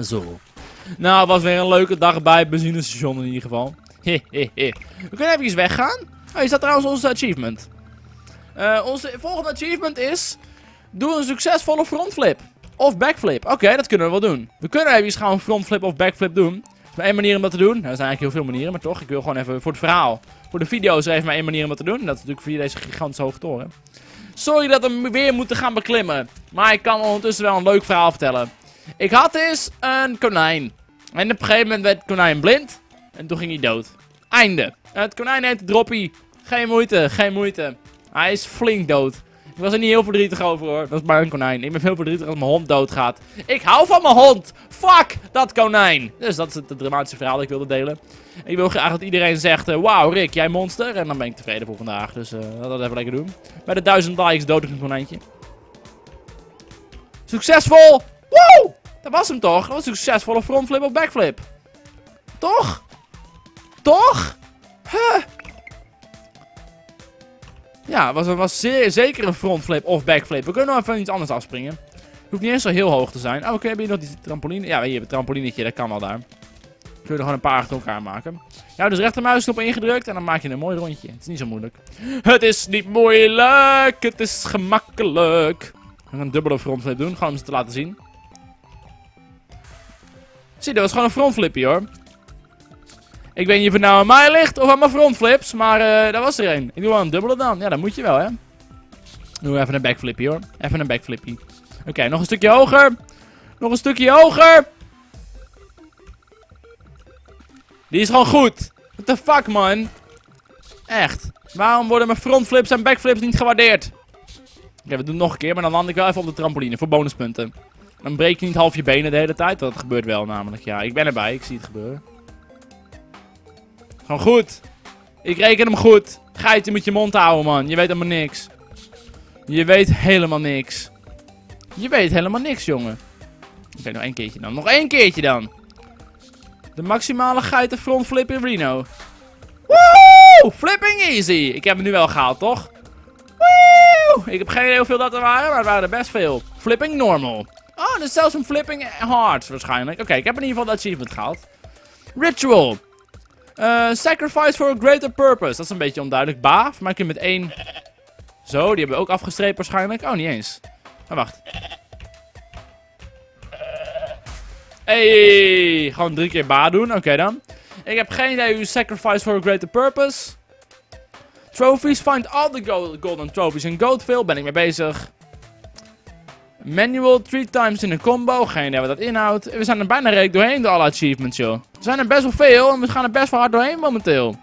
A: Zo. Nou, was weer een leuke dag bij het benzinestation in ieder geval. We kunnen even weggaan. Oh, hier staat trouwens onze achievement. Uh, onze volgende achievement is... Doe een succesvolle frontflip. Of backflip. Oké, dat kunnen we wel doen. We kunnen even een frontflip of backflip doen. Er is maar één manier om dat te doen. Nou, er zijn eigenlijk heel veel manieren, maar toch. Ik wil gewoon even voor het verhaal. Voor de video is er even maar één manier om dat te doen. Dat is natuurlijk via deze gigantische hoge toren. Sorry dat we weer moeten gaan beklimmen. Maar ik kan ondertussen wel een leuk verhaal vertellen. Ik had eens een konijn. En op een gegeven moment werd het konijn blind. En toen ging hij dood. Einde. Het konijn heet Droppy. Geen moeite, geen moeite. Hij is flink dood. Ik was er niet heel verdrietig over hoor. Dat is maar een konijn. Ik ben veel verdrietig als mijn hond doodgaat. Ik hou van mijn hond. Fuck dat konijn. Dus dat is het dramatische verhaal dat ik wilde delen. Ik wil graag dat iedereen zegt, uh, wauw Rick, jij monster. En dan ben ik tevreden voor vandaag. Dus uh, laten we dat even lekker doen. Bij de duizend likes dood ik een konijntje. Succesvol. Woe! Dat was hem toch? Dat was een succesvolle frontflip of backflip. Toch? Toch? Huh. Ja, was, was zeker een frontflip of backflip. We kunnen nog even iets anders afspringen. Hoeft niet eens zo heel hoog te zijn. Oh, oké, heb je nog die trampoline? Ja, hier, een trampolinetje, dat kan wel daar. Kun je er gewoon een paar achter elkaar maken. Ja, dus rechtermuisknop ingedrukt en dan maak je een mooi rondje. Het is niet zo moeilijk. Het is niet moeilijk, het is gemakkelijk. We gaan een dubbele frontflip doen, gewoon om ze te laten zien. Zie, dat was gewoon een frontflipje hoor. Ik weet niet of het nou aan mij ligt of aan mijn frontflips, maar uh, dat was er een. Ik doe wel een dubbele dan. Ja, dat moet je wel hè. Doe even een backflipje hoor. Even een backflipje. Oké, nog een stukje hoger. Nog een stukje hoger. Die is gewoon goed. What the fuck, man? Echt. Waarom worden mijn frontflips en backflips niet gewaardeerd? Oké, we doen het nog een keer, maar dan land ik wel even op de trampoline voor bonuspunten. Dan breek je niet half je benen de hele tijd. Dat gebeurt wel namelijk. Ja, ik ben erbij. Ik zie het gebeuren. Gewoon goed. Ik reken hem goed. Geitje moet je mond houden, man. Je weet helemaal niks. Je weet helemaal niks. Je weet helemaal niks, jongen. Oké, nog één keertje dan. Nog één keertje dan. De maximale geiten front flip in Reno. Woe! Flipping easy. Ik heb hem nu wel gehaald, toch? Woe! Ik heb geen idee hoeveel dat er waren, maar het waren er best veel. Flipping normal. Oh, er is zelfs een flipping hard waarschijnlijk. Oké, ik heb in ieder geval dat achievement gehaald. Ritual. Uh, sacrifice for a greater purpose. Dat is een beetje onduidelijk. Ba, kun je met één... Zo, die hebben we ook afgestreept waarschijnlijk. Oh, niet eens. Maar wacht. Hey, gewoon drie keer ba doen. Oké dan. Ik heb geen idee hoe sacrifice for a greater purpose. Trophies. Find all the golden trophies. In Goatville ben ik mee bezig. Manual, three times in een combo. Geen idee wat dat inhoudt. We zijn er bijna redelijk doorheen door alle achievements, joh. Er zijn er best wel veel en we gaan er best wel hard doorheen momenteel.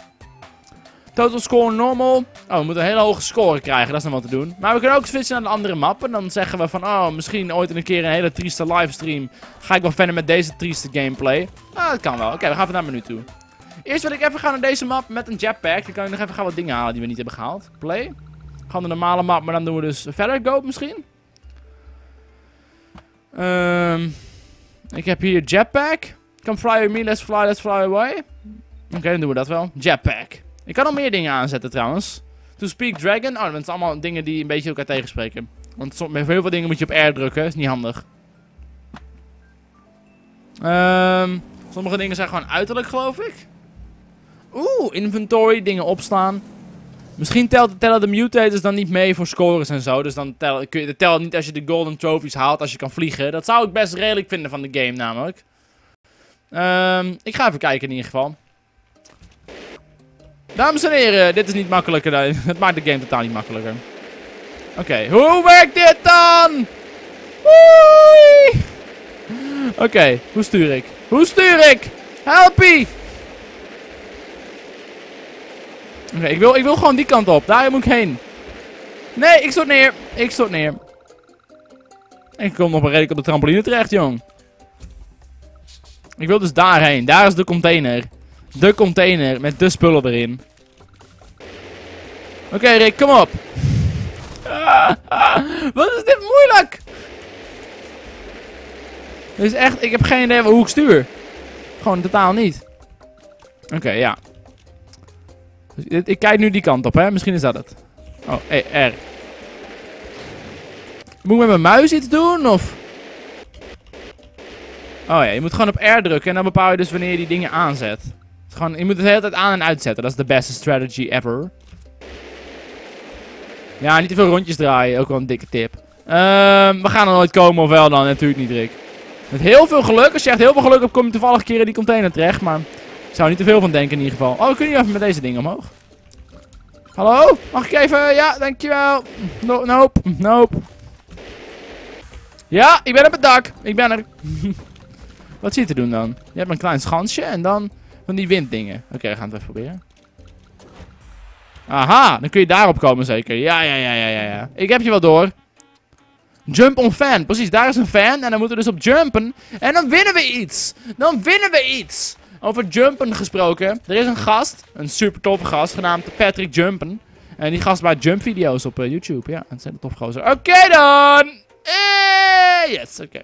A: Total score normal. Oh, we moeten een hele hoge score krijgen. Dat is nog wat te doen. Maar we kunnen ook switchen naar de andere map. En dan zeggen we van, oh, misschien ooit een keer een hele trieste livestream. Ga ik wel verder met deze trieste gameplay. Ah, dat kan wel. Oké, we gaan even naar menu toe. Eerst wil ik even gaan naar deze map met een jetpack. Dan kan ik nog even gaan wat dingen halen die we niet hebben gehaald. Play. Gewoon de normale map, maar dan doen we dus verder go misschien. Um, ik heb hier jetpack. Come fly with me, let's fly, let's fly away. Oké, dan doen we dat wel. Jetpack. Ik kan nog meer dingen aanzetten trouwens. To speak dragon. Oh, dat zijn allemaal dingen die een beetje elkaar tegenspreken. Want met heel veel dingen moet je op R drukken. Dat is niet handig. Um, sommige dingen zijn gewoon uiterlijk, geloof ik. Oeh, inventory, dingen opslaan. Misschien tellen de mutators dan niet mee voor scores en zo. Dus dan tel, kun niet als je de golden trophies haalt als je kan vliegen. Dat zou ik best redelijk vinden van de game namelijk. Um, ik ga even kijken in ieder geval. Dames en heren, dit is niet makkelijker. Het maakt de game totaal niet makkelijker. Oké, hoe werkt dit dan? Oké, hoe stuur ik? Hoe stuur ik? Helpie! Oké, ik, wil, ik wil gewoon die kant op. Daar moet ik heen. Nee, ik stort neer. Ik stort neer. Ik kom nog maar redelijk op de trampoline terecht, jong. Ik wil dus daarheen. Daar is de container. De container met de spullen erin. Oké, Rick, kom op. Wat is dit moeilijk? Is echt, ik heb geen idee hoe ik stuur. Gewoon totaal niet. Oké, ja. Dus ik kijk nu die kant op, hè. Misschien is dat het. Oh, hey, R. Moet ik met mijn muis iets doen, of... Oh ja, je moet gewoon op R drukken en dan bepaal je dus wanneer je die dingen aanzet. Gewoon, je moet het de hele tijd aan en uitzetten. Dat is de beste strategy ever. Ja, niet te veel rondjes draaien. Ook wel een dikke tip. Um, we gaan er nooit komen of wel dan. Natuurlijk niet, Rick. Met heel veel geluk. Als je echt heel veel geluk hebt, kom je toevallig keer in die container terecht. Maar ik zou niet te veel van denken in ieder geval. Oh, kun je even met deze dingen omhoog? Hallo? Mag ik even? Ja, dankjewel. No, nope. Nope. Ja, ik ben op het dak. Ik ben er. Wat zit er doen dan? Je hebt een klein schansje en dan van die winddingen. Oké, we gaan het even proberen. Aha, dan kun je daarop komen zeker. Ja, ja, ja, ja, ja. Ik heb je wel door. Jump on fan. Precies, daar is een fan. En dan moeten we dus op jumpen. En dan winnen we iets. Dan winnen we iets. Over jumpen gesproken. Er is een gast. Een super toffe gast. Genaamd Patrick Jumpen. En die gast maakt jump video's op uh, YouTube. Ja, dat zijn tof gozer. Oké dan. Eh, yes, oké.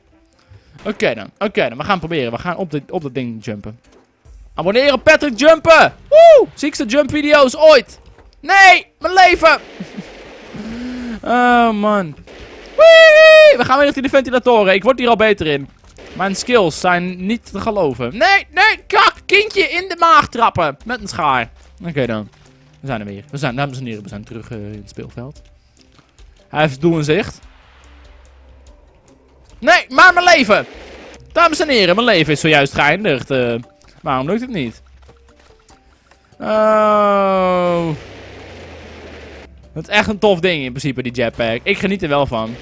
A: Oké dan. Oké dan. We gaan proberen. We gaan op, dit, op dat ding jumpen. Abonneren op Patrick Jumpen. Woe! Ziekste jump video's ooit. Nee, mijn leven. oh man. Wee! We gaan weer richting de ventilatoren. Ik word hier al beter in. Mijn skills zijn niet te geloven. Nee, nee, kak, kindje in de maag trappen. Met een schaar. Oké dan. We zijn er weer. We zijn, dames en heren, we zijn terug uh, in het speelveld. Hij heeft doel in zicht. Nee, maar mijn leven. Dames en heren, mijn leven is zojuist geëindigd. Uh, waarom lukt het niet? Oh. Het is echt een tof ding in principe, die jetpack. Ik geniet er wel van.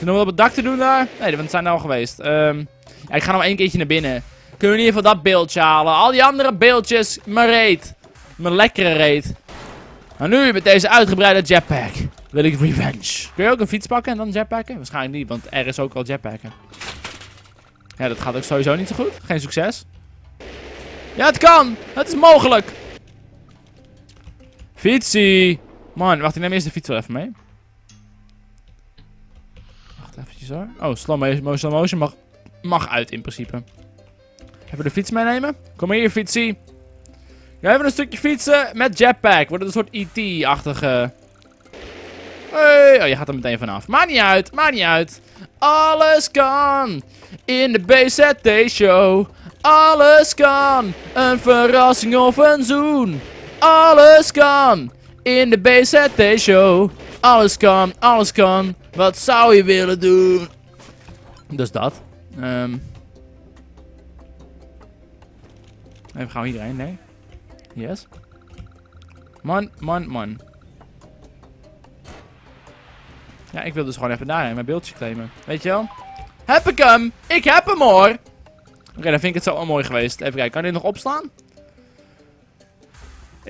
A: Er nog wat op het dak te doen daar? Nee, we zijn er al geweest. Um, ja, ik ga nog één keertje naar binnen. Kunnen we in ieder geval dat beeldje halen. Al die andere beeldjes, mijn reet. Mijn lekkere reet. Maar nu met deze uitgebreide jetpack wil ik revenge. Kun je ook een fiets pakken en dan jetpacken? Waarschijnlijk niet, want er is ook al jetpacken. Ja, dat gaat ook sowieso niet zo goed. Geen succes. Ja, het kan. Het is mogelijk. Fietsie. Man, wacht, ik neem eerst de fiets wel even mee. Hoor. Oh, slow motion, mag, mag uit in principe. Even de fiets meenemen. Kom hier, fietsie. Ga even een stukje fietsen met jetpack. Wordt het een soort E.T.-achtige... Hey. Oh, je gaat er meteen vanaf. Maakt niet uit, maakt niet uit. Alles kan in de BZT-show. Alles kan. Een verrassing of een zoen. Alles kan in de BZT-show. Alles kan, alles kan. Wat zou je willen doen? Dus dat. Um. Even gaan we hierheen, nee. Yes. Man, man, man. Ja, ik wil dus gewoon even daarheen mijn beeldje claimen. Weet je wel? Heb ik hem? Ik heb hem hoor! Oké, dan vind ik het zo wel mooi geweest. Even kijken, kan dit nog opslaan?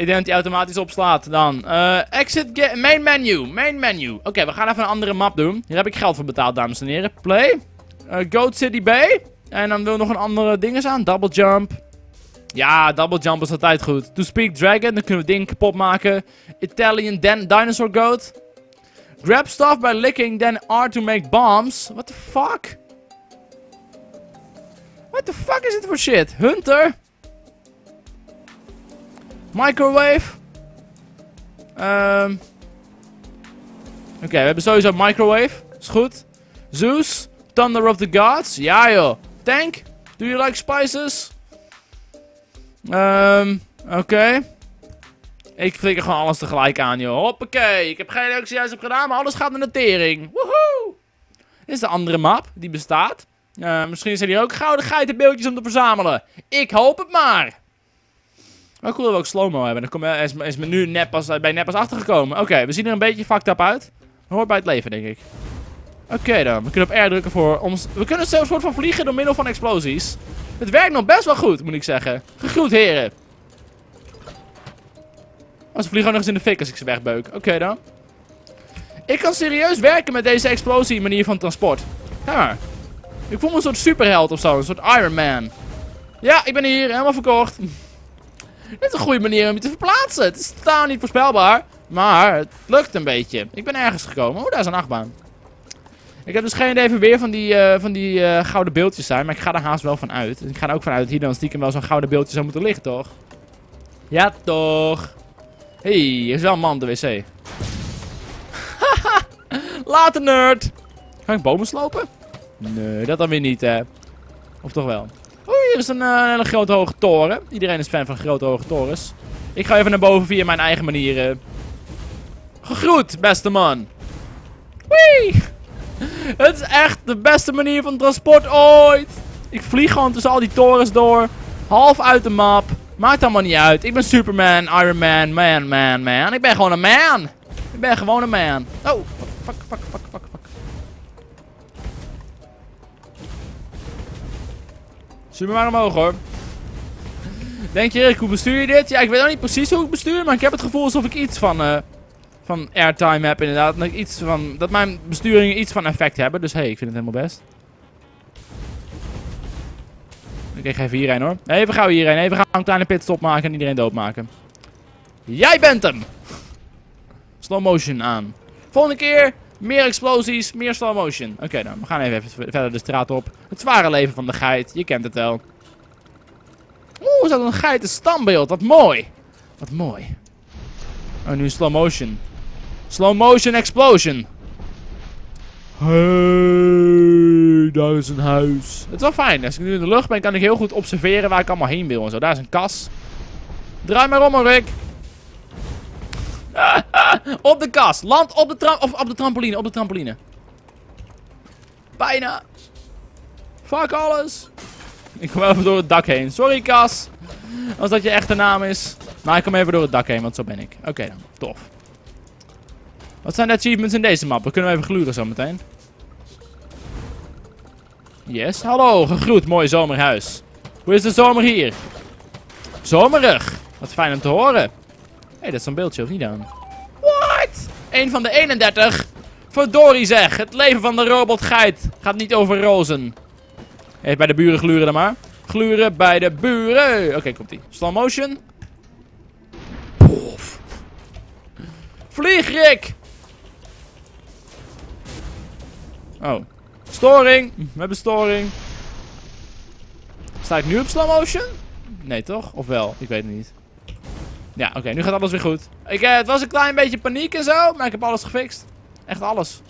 A: Hij automatisch opslaat dan. Uh, exit main menu. Main menu. Oké, we gaan even een andere map doen. Hier heb ik geld voor betaald, dames en heren. Play. Uh, Goat City Bay. En dan we nog een andere ding aan. Double jump. Ja, double jump is altijd goed. To speak dragon. Dan kunnen we dingen kapot maken. Italian dinosaur goat. Grab stuff by licking, then R to make bombs. What the fuck? What the fuck is it for shit? Hunter? Microwave. Um. Oké, we hebben sowieso microwave. Is goed. Zeus. Thunder of the Gods. Ja joh. Tank. Do you like spices? Um, Oké. Ik flikker gewoon alles tegelijk aan, joh. Hoppakee. Ik heb geen actie juist op gedaan, maar alles gaat naar de tering. Woehoe. Dit is de andere map die bestaat. Uh, misschien zijn hier ook gouden geitenbeeldjes om te verzamelen. Ik hoop het maar. Wel cool dat we ook slow-mo hebben. Dan is, is me nu net pas, bij net pas achtergekomen. Oké, we zien er een beetje fucked up uit. Hoort bij het leven, denk ik. Oké dan, we kunnen op R drukken voor ons... We kunnen zelfs soort van vliegen door middel van explosies. Het werkt nog best wel goed, moet ik zeggen. Gegroet, heren. Oh, ze vliegen ook nog eens in de fik als ik ze wegbeuk. Oké dan. Ik kan serieus werken met deze explosie manier van transport. Ja. Ik voel me een soort superheld of zo. Een soort Iron Man. Ja, ik ben hier. Helemaal verkocht. Dit is een goede manier om je te verplaatsen. Het is totaal niet voorspelbaar. Maar het lukt een beetje. Ik ben ergens gekomen. Oh, daar is een achtbaan. Ik heb dus geen idee weer van die, uh, van die uh, gouden beeldjes zijn. Maar ik ga er haast wel van uit. Ik ga er ook vanuit dat hier dan stiekem wel zo'n gouden beeldje zou moeten liggen, toch? Ja, toch. Hé, hey, hier is wel een man de wc. Later, nerd. Ga ik bomen slopen? Nee, dat dan weer niet, hè. Of toch wel? Oeh, hier is een, uh, hele grote hoge toren. Iedereen is fan van grote hoge torens. Ik ga even naar boven via mijn eigen manieren. Gegroet, beste man. Wee! Het is echt de beste manier van transport ooit. Ik vlieg gewoon tussen al die torens door. Half uit de map. Maakt allemaal niet uit. Ik ben Superman, Iron Man, man, man, man. Ik ben gewoon een man. Ik ben gewoon een man. Oh, fuck, fuck, fuck, fuck, fuck. Super maar omhoog hoor. Denk je, hoe bestuur je dit? Ja, ik weet nog niet precies hoe ik bestuur, maar ik heb het gevoel alsof ik iets van, uh, van airtime heb inderdaad. Dat, iets van, dat mijn besturingen iets van effect hebben. Dus hey, ik vind het helemaal best. Ik ga even hierheen hoor. Even gauw hierheen. Even gaan een kleine pitstop maken en iedereen doodmaken. Jij bent hem! Slow motion aan. Volgende keer meer explosies, meer slow motion. Oké dan, we gaan even, verder de straat op. Het zware leven van de geit, je kent het wel. Oeh, er staat een geiten standbeeld. Wat mooi. Wat mooi. Oh, nu slow motion. Slow motion explosion. Hey, daar is een huis. Het is wel fijn. Als ik nu in de lucht ben, kan ik heel goed observeren waar ik allemaal heen wil en zo. Daar is een kas. Draai maar om, Rick. op de kas. Land op de, tram of op de trampoline. Op de trampoline. Bijna. Fuck alles. Ik kom even door het dak heen. Sorry, Kas. Als dat je echte naam is. Maar ik kom even door het dak heen, want zo ben ik. Oké dan. Tof. Wat zijn de achievements in deze map? We kunnen even gluren zo meteen. Yes. Hallo, gegroet. Mooi zomerhuis. Hoe is de zomer hier? Zomerig. Wat fijn om te horen. Hé, hey, dat is een beeldje, of niet dan? Een van de 31. Verdorie zeg. Het leven van de robotgeit gaat niet over rozen. Even bij de buren gluren dan maar. Gluren bij de buren. Oké, komt ie. Slow motion. Vlieg, Rick! Oh. Storing. We hebben storing. Sta ik nu op slow motion? Nee, toch? Of wel? Ik weet het niet. Ja, oké. nu gaat alles weer goed. Ik, eh, het was een klein beetje paniek en zo, maar ik heb alles gefixt. Echt alles.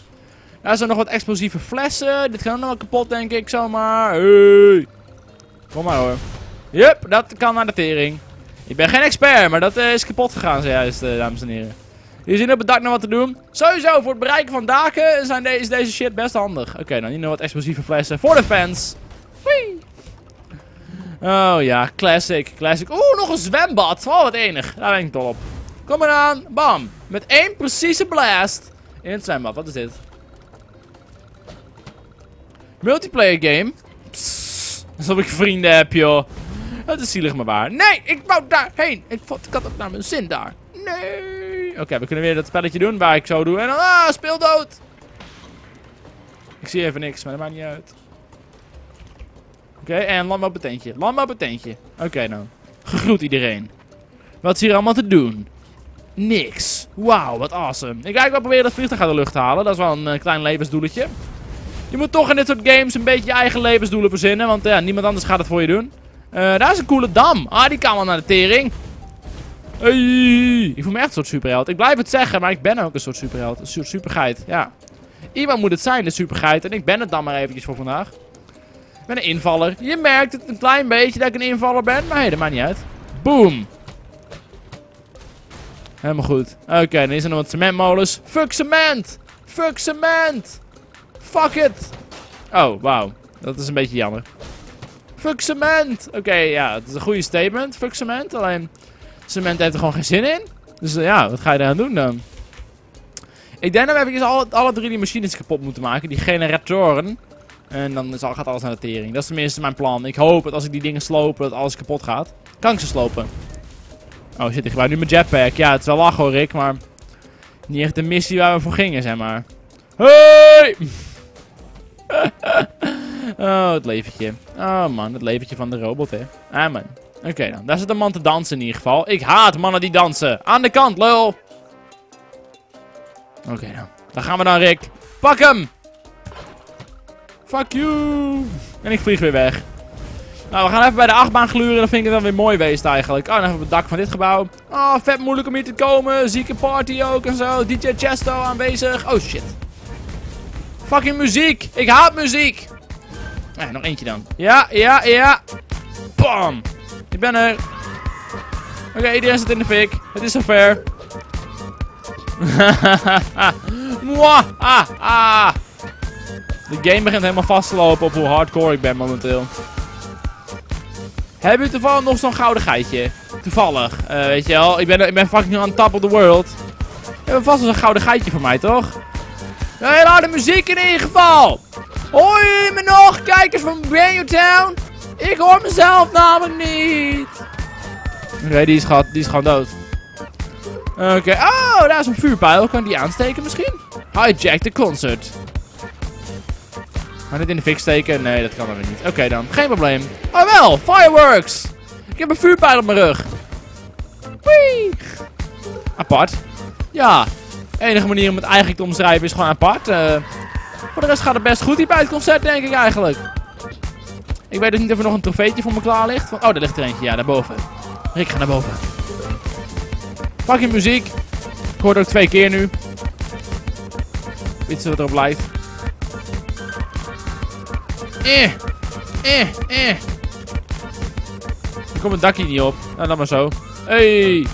A: Daar zijn nog wat explosieve flessen. Dit gaat ook nog wel kapot, denk ik, zomaar. Hey. Kom maar hoor. Yup, dat kan naar de tering. Ik ben geen expert, maar dat uh, is kapot gegaan zojuist, uh, dames en heren. Jullie zien op het dak nog wat te doen. Sowieso, voor het bereiken van daken zijn is deze shit best handig. Oké, dan hier nog wat explosieve flessen voor de fans. Whee. Oh ja, classic, classic. Oeh, nog een zwembad. Oh, wat enig. Daar ben ik dol op. Kom maar aan. Bam. Met één precieze blast in het zwembad. Wat is dit? Multiplayer game. Psst, alsof ik vrienden heb, joh. Dat is zielig maar waar. Nee, ik wou daarheen. Ik, ik had ook naar mijn zin daar. Nee. Oké, we kunnen weer dat spelletje doen waar ik zo doe. En dan, ah, speel dood. Ik zie even niks, maar dat maakt niet uit. Oké, en land tentje. Oké dan. Gegroet iedereen. Wat is hier allemaal te doen? Niks. Wauw, wat awesome. Ik ga wel proberen dat vliegtuig uit de lucht te halen. Dat is wel een uh, klein levensdoeletje. Je moet toch in dit soort games een beetje je eigen levensdoelen verzinnen. Want ja, niemand anders gaat het voor je doen. Uh, daar is een coole dam. Ah, die kan wel naar de tering. Hey, ik voel me echt een soort superheld. Ik blijf het zeggen, maar ik ben ook een soort superheld. Een soort supergeit, ja. Iemand moet het zijn, de supergeit. En ik ben het dan maar eventjes voor vandaag. Ben een invaller. Je merkt het een klein beetje dat ik een invaller ben. Maar dat maakt niet uit. Boom. Helemaal goed. Oké, dan is er nog wat cementmolens. Fuck cement! Fuck cement! Fuck it! Oh, wauw. Dat is een beetje jammer. Fuck cement! Oké, ja, het is een goede statement. Fuck cement. Alleen, cement heeft er gewoon geen zin in. Dus ja, wat ga je eraan doen dan? Ik denk dat we even alle, alle drie die machines kapot moeten maken. Die generatoren. En dan gaat alles naar de tering. Dat is tenminste mijn plan. Ik hoop dat als ik die dingen slopen, dat alles kapot gaat. Kan ik ze slopen? Oh shit, ik gebruik nu mijn jetpack. Ja, het is wel lachen hoor, Rick, maar... Niet echt de missie waar we voor gingen, zeg maar. Hey! oh, het leventje. Oh man, het leventje van de robot, hè. Ah man. Oké dan, daar zit een man te dansen in ieder geval. Ik haat mannen die dansen. Aan de kant, lul. Oké dan. Daar gaan we dan, Rick. Pak hem! Fuck you! En ik vlieg weer weg. Nou, we gaan even bij de achtbaan gluren. Dan vind ik het dan weer mooi weest eigenlijk. Oh, dan hebben we het dak van dit gebouw. Oh, vet moeilijk om hier te komen. Zieke party ook en zo. DJ Chesto aanwezig. Oh, shit. Fucking muziek. Ik haat muziek. Eh, nog eentje dan. Ja, ja, ja. Bam. Ik ben er. Oké, okay, iedereen zit in de fik. Het is zover. Mwah. Ah, ah. De game begint helemaal vast te lopen op hoe hardcore ik ben momenteel. Hebben jullie toevallig nog zo'n gouden geitje? Toevallig. Uh, weet je wel, ik ben, ik ben fucking on top of the world. Je hebt vast zo'n gouden geitje voor mij, toch? Heel harde muziek in ieder geval. Jullie me nog, kijkers van Brand Town? Ik hoor mezelf namelijk niet. Oké, die, is die is gewoon dood. Oké, oh, daar is een vuurpijl. Kan die aansteken misschien? Hijack the concert. Ga dit in de fik steken? Nee, dat kan dan weer niet. Oké dan, geen probleem. Oh wel, fireworks! Ik heb een vuurpijl op mijn rug. Wee! Apart. Ja, de enige manier om het eigenlijk te omschrijven is gewoon apart. Uh, voor de rest gaat het best goed hier bij het concert, denk ik eigenlijk. Ik weet dus niet of er nog een trofeetje voor me klaar ligt. Oh, daar ligt er eentje. Ja, daarboven. Ik ga naar boven. Fucking muziek. Ik hoor het ook twee keer nu. Je wat erop lijkt? Eh. Eh. Eh. Er komt een dakje niet op. Nou, dan maar zo. Hey.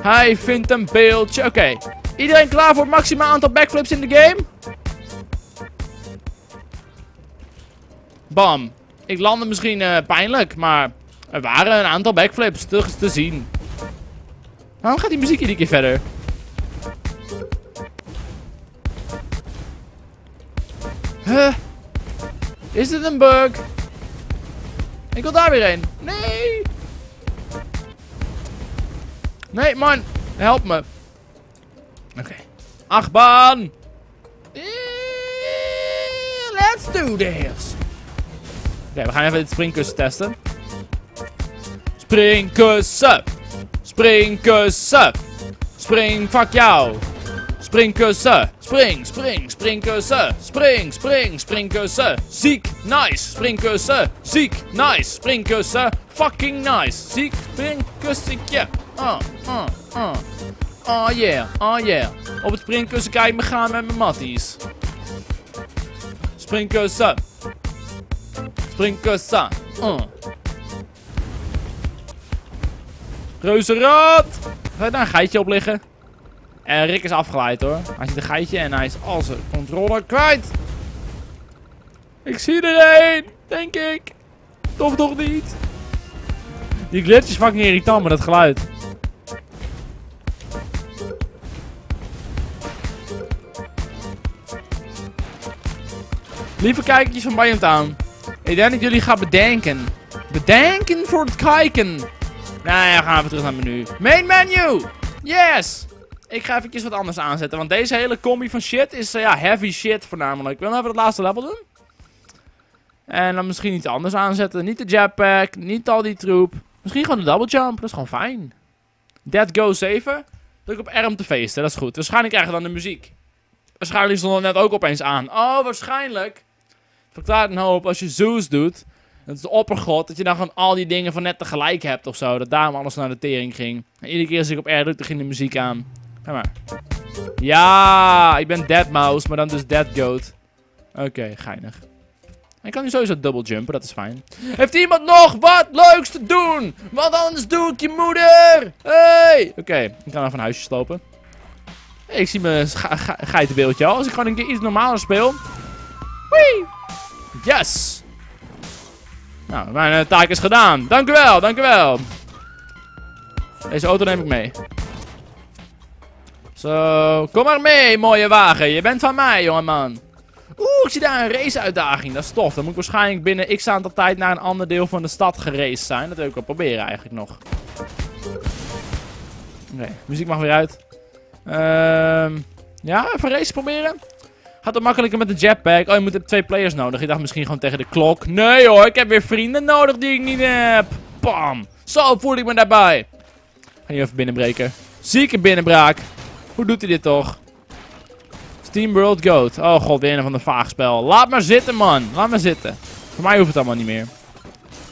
A: Hij vindt een beeldje. Oké. Iedereen klaar voor het maximaal aantal backflips in de game? Bam. Ik landde misschien uh, pijnlijk, maar er waren een aantal backflips te, te zien. Waarom gaat die muziek iedere keer verder? Huh? Is dit een bug? Ik wil daar weer heen. Nee! Nee, man. Help me. Oké. Okay. Achtbaan! Let's do this! Oké, we gaan even dit springkussen testen. Springkussen! Springkussen! Spring, fuck jou! Springkussen! Spring, spring, springkussen! Spring, spring, springkussen! Ziek, nice! Springkussen! Ziek, nice! Springkussen! Fucking nice! Ziek, springkussentje! Ah, ah, ah. Oh yeah, oh yeah. Op het springkussen kan ik me gaan met mijn matties. Springkussen. Springkussen. Uh. Reuzenrad. Ga daar een geitje op liggen. En Rick is afgeleid hoor. Hij ziet een geitje en hij is al zijn controle kwijt. Ik zie er een, denk ik. Toch nog niet. Die glitch is fucking irritant met dat geluid. Lieve kijkertjes van Bayern. Ik denk dat jullie gaan bedenken. Bedenken voor het kijken. Nou ja, gaan we terug naar het menu. Main menu! Yes! Ik ga eventjes wat anders aanzetten. Want deze hele combi van shit is uh, ja, heavy shit voornamelijk. Ik wil even het laatste level doen. En dan misschien iets anders aanzetten. Niet de jetpack, niet al die troep. Misschien gewoon de double jump, dat is gewoon fijn. Dead Go 7. Druk op R om te feesten, dat is goed. Waarschijnlijk krijgen we dan de muziek. Waarschijnlijk stond het net ook opeens aan. Oh, waarschijnlijk verklaart een hoop als je Zeus doet. Dat is de oppergod. Dat je dan gewoon al die dingen van net tegelijk hebt of zo. Dat daarom alles naar de tering ging. En iedere keer als ik op R druk, ging de muziek aan. Ga maar. Ja, ik ben Dead Mouse, maar dan dus Dead Goat. Oké, geinig. Ik kan nu sowieso double jumpen, dat is fijn. Heeft iemand nog wat leuks te doen? Want anders doe ik je moeder! Hey! Oké, ik kan even een huisje slopen. ik zie mijn geitenbeeldje al. Als ik gewoon een keer iets normaler speel. Wee! Yes! Nou, mijn uh, taak is gedaan. Dank u wel, dank u wel. Deze auto neem ik mee. Zo, kom maar mee, mooie wagen. Je bent van mij, jongeman. Oeh, ik zie daar een race-uitdaging. Dat is tof. Dan moet ik waarschijnlijk binnen x aantal tijd naar een ander deel van de stad geraced zijn. Dat wil ik wel proberen eigenlijk nog. Oké, muziek mag weer uit. Ehm ja, even race proberen. Gaat het makkelijker met de jetpack. Oh, je moet twee players nodig. Ik dacht misschien gewoon tegen de klok. Nee hoor, ik heb weer vrienden nodig die ik niet heb. Bam. Zo voel ik me daarbij. Ga je even binnenbreken. Zieke binnenbraak. Hoe doet hij dit toch? Steam World Goat. Oh god, weer een van de vaag spel. Laat maar zitten man. Laat maar zitten. Voor mij hoeft het allemaal niet meer.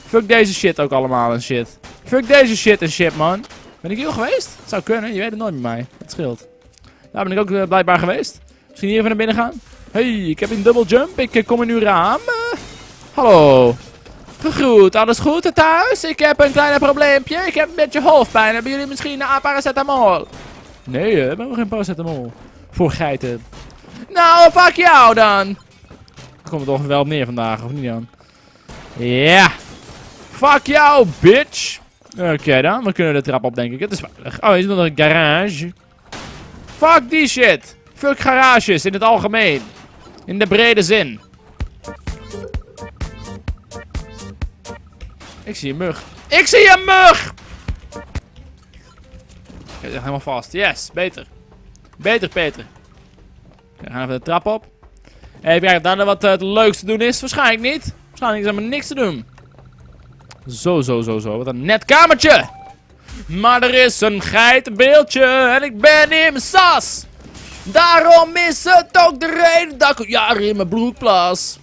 A: Fuck deze shit ook allemaal en shit. Fuck deze shit en shit man. Ben ik hier geweest? Het zou kunnen. Je weet het nooit met mij. Het scheelt. Daar ben ik ook uh, blijkbaar geweest. Misschien hier even naar binnen gaan. Hey, ik heb een double jump. Ik eh, kom in uw raam. Hallo. Gegroet, alles goed thuis? Ik heb een klein probleempje. Ik heb een beetje hoofdpijn. Hebben jullie misschien een paracetamol? Nee, we hebben geen paracetamol. Voor geiten. Nou, fuck jou dan. Komt er toch wel op neer vandaag, of niet dan? Ja. Yeah. Fuck jou, bitch. Oké dan, we kunnen de trap op, denk ik. Het is veilig. Oh, is er nog een garage? Fuck die shit. Fuck garages in het algemeen. In de brede zin. Ik zie een mug. Ik zie een mug! Oké, helemaal vast. Yes, beter. Beter, Peter. We gaan even de trap op. Even kijken daar wat uh, het leukste te doen is. Waarschijnlijk niet. Waarschijnlijk is er maar niks te doen. Zo, zo, zo, zo. Wat een net kamertje. Maar er is een geitenbeeldje en ik ben in mijn sas. Daarom is het ook de reden dat ik jaren in mijn bloed plas.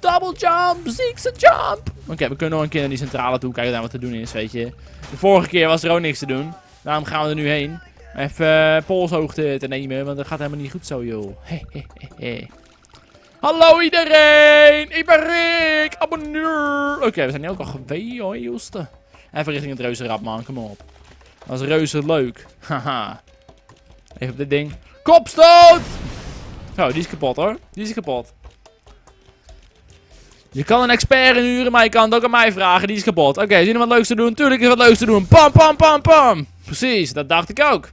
A: Double jump. Ziekse jump. Oké, we kunnen nog een keer naar die centrale toe. Kijken daar wat te doen is, weet je. De vorige keer was er ook niks te doen. Daarom gaan we er nu heen. Even uh, polshoogte te nemen, want dat gaat helemaal niet goed zo, joh. Hallo iedereen! Ik ben Rick! Abonneer! Oké, we zijn nu ook al geweest, hoor, Joeste. Even richting het reuzenrad, man. Kom op. Dat is reuze leuk. Haha. Even op dit ding. Kopstoot! Oh, die is kapot, hoor. Die is kapot. Je kan een expert inhuren, maar je kan het ook aan mij vragen. Die is kapot. Oké, okay, zie je wat leuks te doen? Tuurlijk is wat leuks te doen. Pam, pam, pam, pam. Precies, dat dacht ik ook.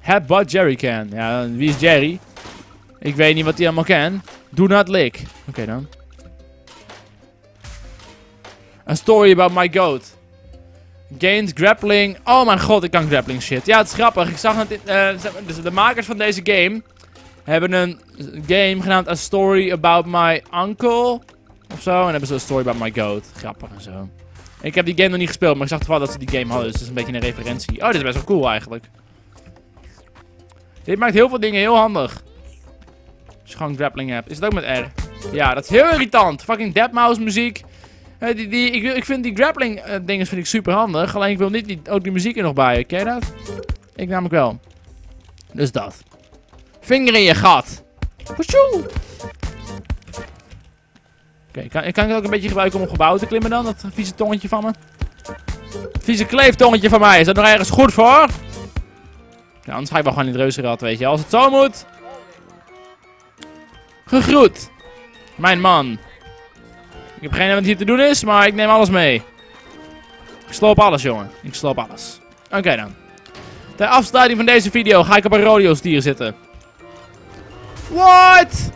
A: Have what Jerry can. Ja, wie is Jerry? Ik weet niet wat hij allemaal kan. Do not lick. Oké dan. A story about my goat. Gains grappling. Oh mijn god, ik kan grappling shit. Ja, het is grappig. Ik zag dat uh, dus de makers van deze game hebben een game genaamd A Story About My Uncle. Of zo. En hebben ze een story about my goat. Grappig en zo. Ik heb die game nog niet gespeeld, maar ik zag toevallig dat ze die game hadden. Dus het is een beetje een referentie. Oh, dit is best wel cool eigenlijk. Dit maakt heel veel dingen heel handig. Als je gewoon grappling hebt. Is het ook met R? Ja, dat is heel irritant. Fucking deadmau muziek. Uh, die, die, ik, ik, vind die grappling uh, dingen vind ik super handig. Alleen ik wil niet die, ook die muziek er nog bij. Je dat? Ik namelijk wel. Dus dat. Vinger in je gat. Oké, kan, kan ik het ook een beetje gebruiken om op gebouw te klimmen dan? Dat vieze tongetje van me. Vieze kleeftongetje van mij. Is dat nog ergens goed voor? Ja, anders ga ik wel gewoon in reuzenrad, weet je. Als het zo moet. Gegroet. Mijn man. Ik heb geen idee wat hier te doen is, maar ik neem alles mee. Ik sloop alles, jongen. Ik sloop alles. Oké dan. Ter afsluiting van deze video ga ik op een rodeo stier zitten. What?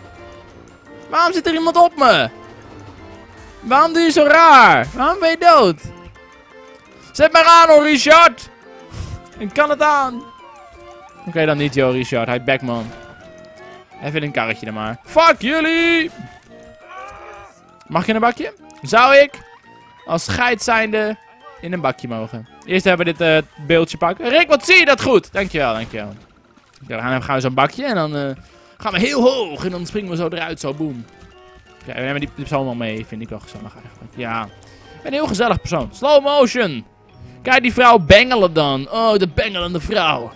A: Waarom zit er iemand op me? Waarom doe je zo raar? Waarom ben je dood? Zet maar aan hoor, Richard! Ik kan het aan. Oké, dan niet, joh, Richard. Hij back, man. Even een karretje er maar. Fuck jullie! Mag je in een bakje? Zou ik als scheid zijnde in een bakje mogen? Eerst hebben we dit uh, beeldje pakken. Rick, wat zie je dat goed? Dankjewel, dankjewel. dan gaan we zo'n bakje en dan uh, gaan we heel hoog. En dan springen we zo eruit, zo boom. Ja, we hebben die persoon wel mee. Vind ik wel gezellig eigenlijk. Ja. Een heel gezellig persoon. Slow motion. Kijk die vrouw bengelen dan. Oh, de bengelende vrouw.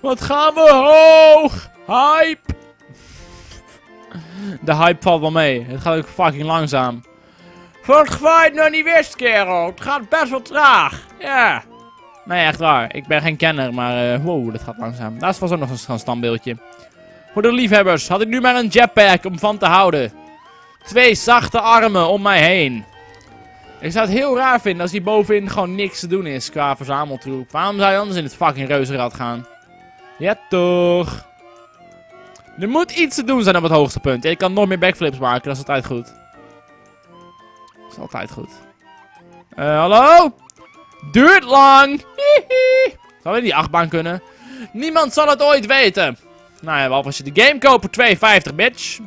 A: Wat gaan we hoog! Hype! De hype valt wel mee. Het gaat ook fucking langzaam. Het gevaar nog niet wist, kerel. Het gaat best wel traag. Ja. Nee, echt waar. Ik ben geen kenner, maar uh, wow, dat gaat langzaam. Daar was ook nog een standbeeldje. Voor de liefhebbers had ik nu maar een jetpack om van te houden. Twee zachte armen om mij heen. Ik zou het heel raar vinden als hier bovenin gewoon niks te doen is qua verzameltroep. Waarom zou je anders in het fucking reuzenrad gaan? Ja, toch. Er moet iets te doen zijn op het hoogste punt. Je kan nog meer backflips maken, dat is altijd goed. Altijd goed. Uh, hallo? Duurt lang! Zou we die achtbaan kunnen? Niemand zal het ooit weten. Nou ja, behalve als je de game koopt voor 2,50 bitch.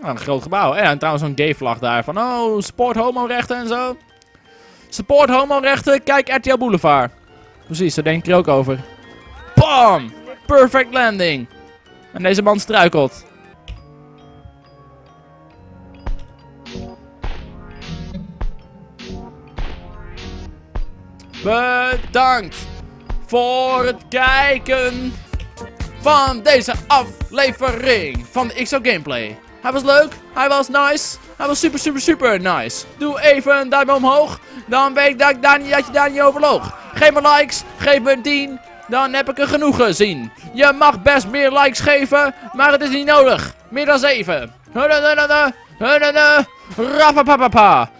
A: Nou, een groot gebouw. En trouwens zo'n gay vlag daar van, oh, support homorechten en zo. Support homorechten, kijk RTL Boulevard. Precies, daar denk ik er ook over. Bam! Perfect landing. En deze man struikelt. Bedankt voor het kijken van deze aflevering van de XO Gameplay. Hij was leuk, hij was nice, hij was super super super nice. Doe even een duim omhoog, dan weet ik dat, ik daar niet, dat je daar niet overloog. Geef me likes, geef me een 10, dan heb ik er genoeg gezien. Je mag best meer likes geven, maar het is niet nodig. Meer dan 7. Rapapapapa.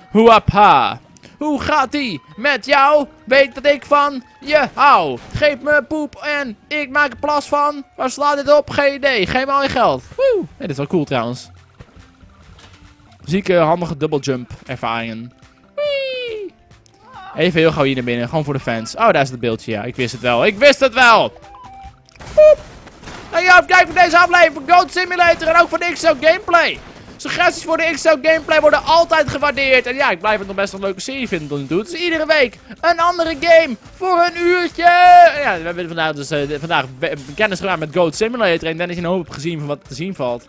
A: Hoe gaat die met jou? Weet dat ik van je hou. Geef me poep en ik maak er plas van. Waar slaat dit op? Geen idee. Geef me al je geld. Woe. Dit is wel cool trouwens. Zieke, handige double jump ervaringen. Even heel gauw hier naar binnen. Gewoon voor de fans. Oh, daar is het beeldje. Ja, ik wist het wel. Ik wist het wel. Ja, kijk voor deze aflevering van Goat Simulator en ook van XO Gameplay. Suggesties voor de XO gameplay worden altijd gewaardeerd. En ja, ik blijf het nog best een leuke serie vinden tot nu toe. Dus iedere week een andere game voor een uurtje. Ja, we hebben vandaag dus uh, vandaag kennis gemaakt met Goat Simulator. En Dennis een hoop gezien van wat te zien valt.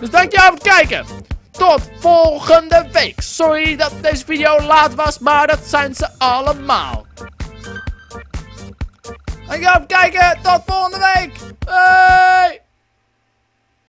A: Dus dankjewel voor het kijken. Tot volgende week. Sorry dat deze video laat was, maar dat zijn ze allemaal. Dankjewel voor het kijken. Tot volgende week.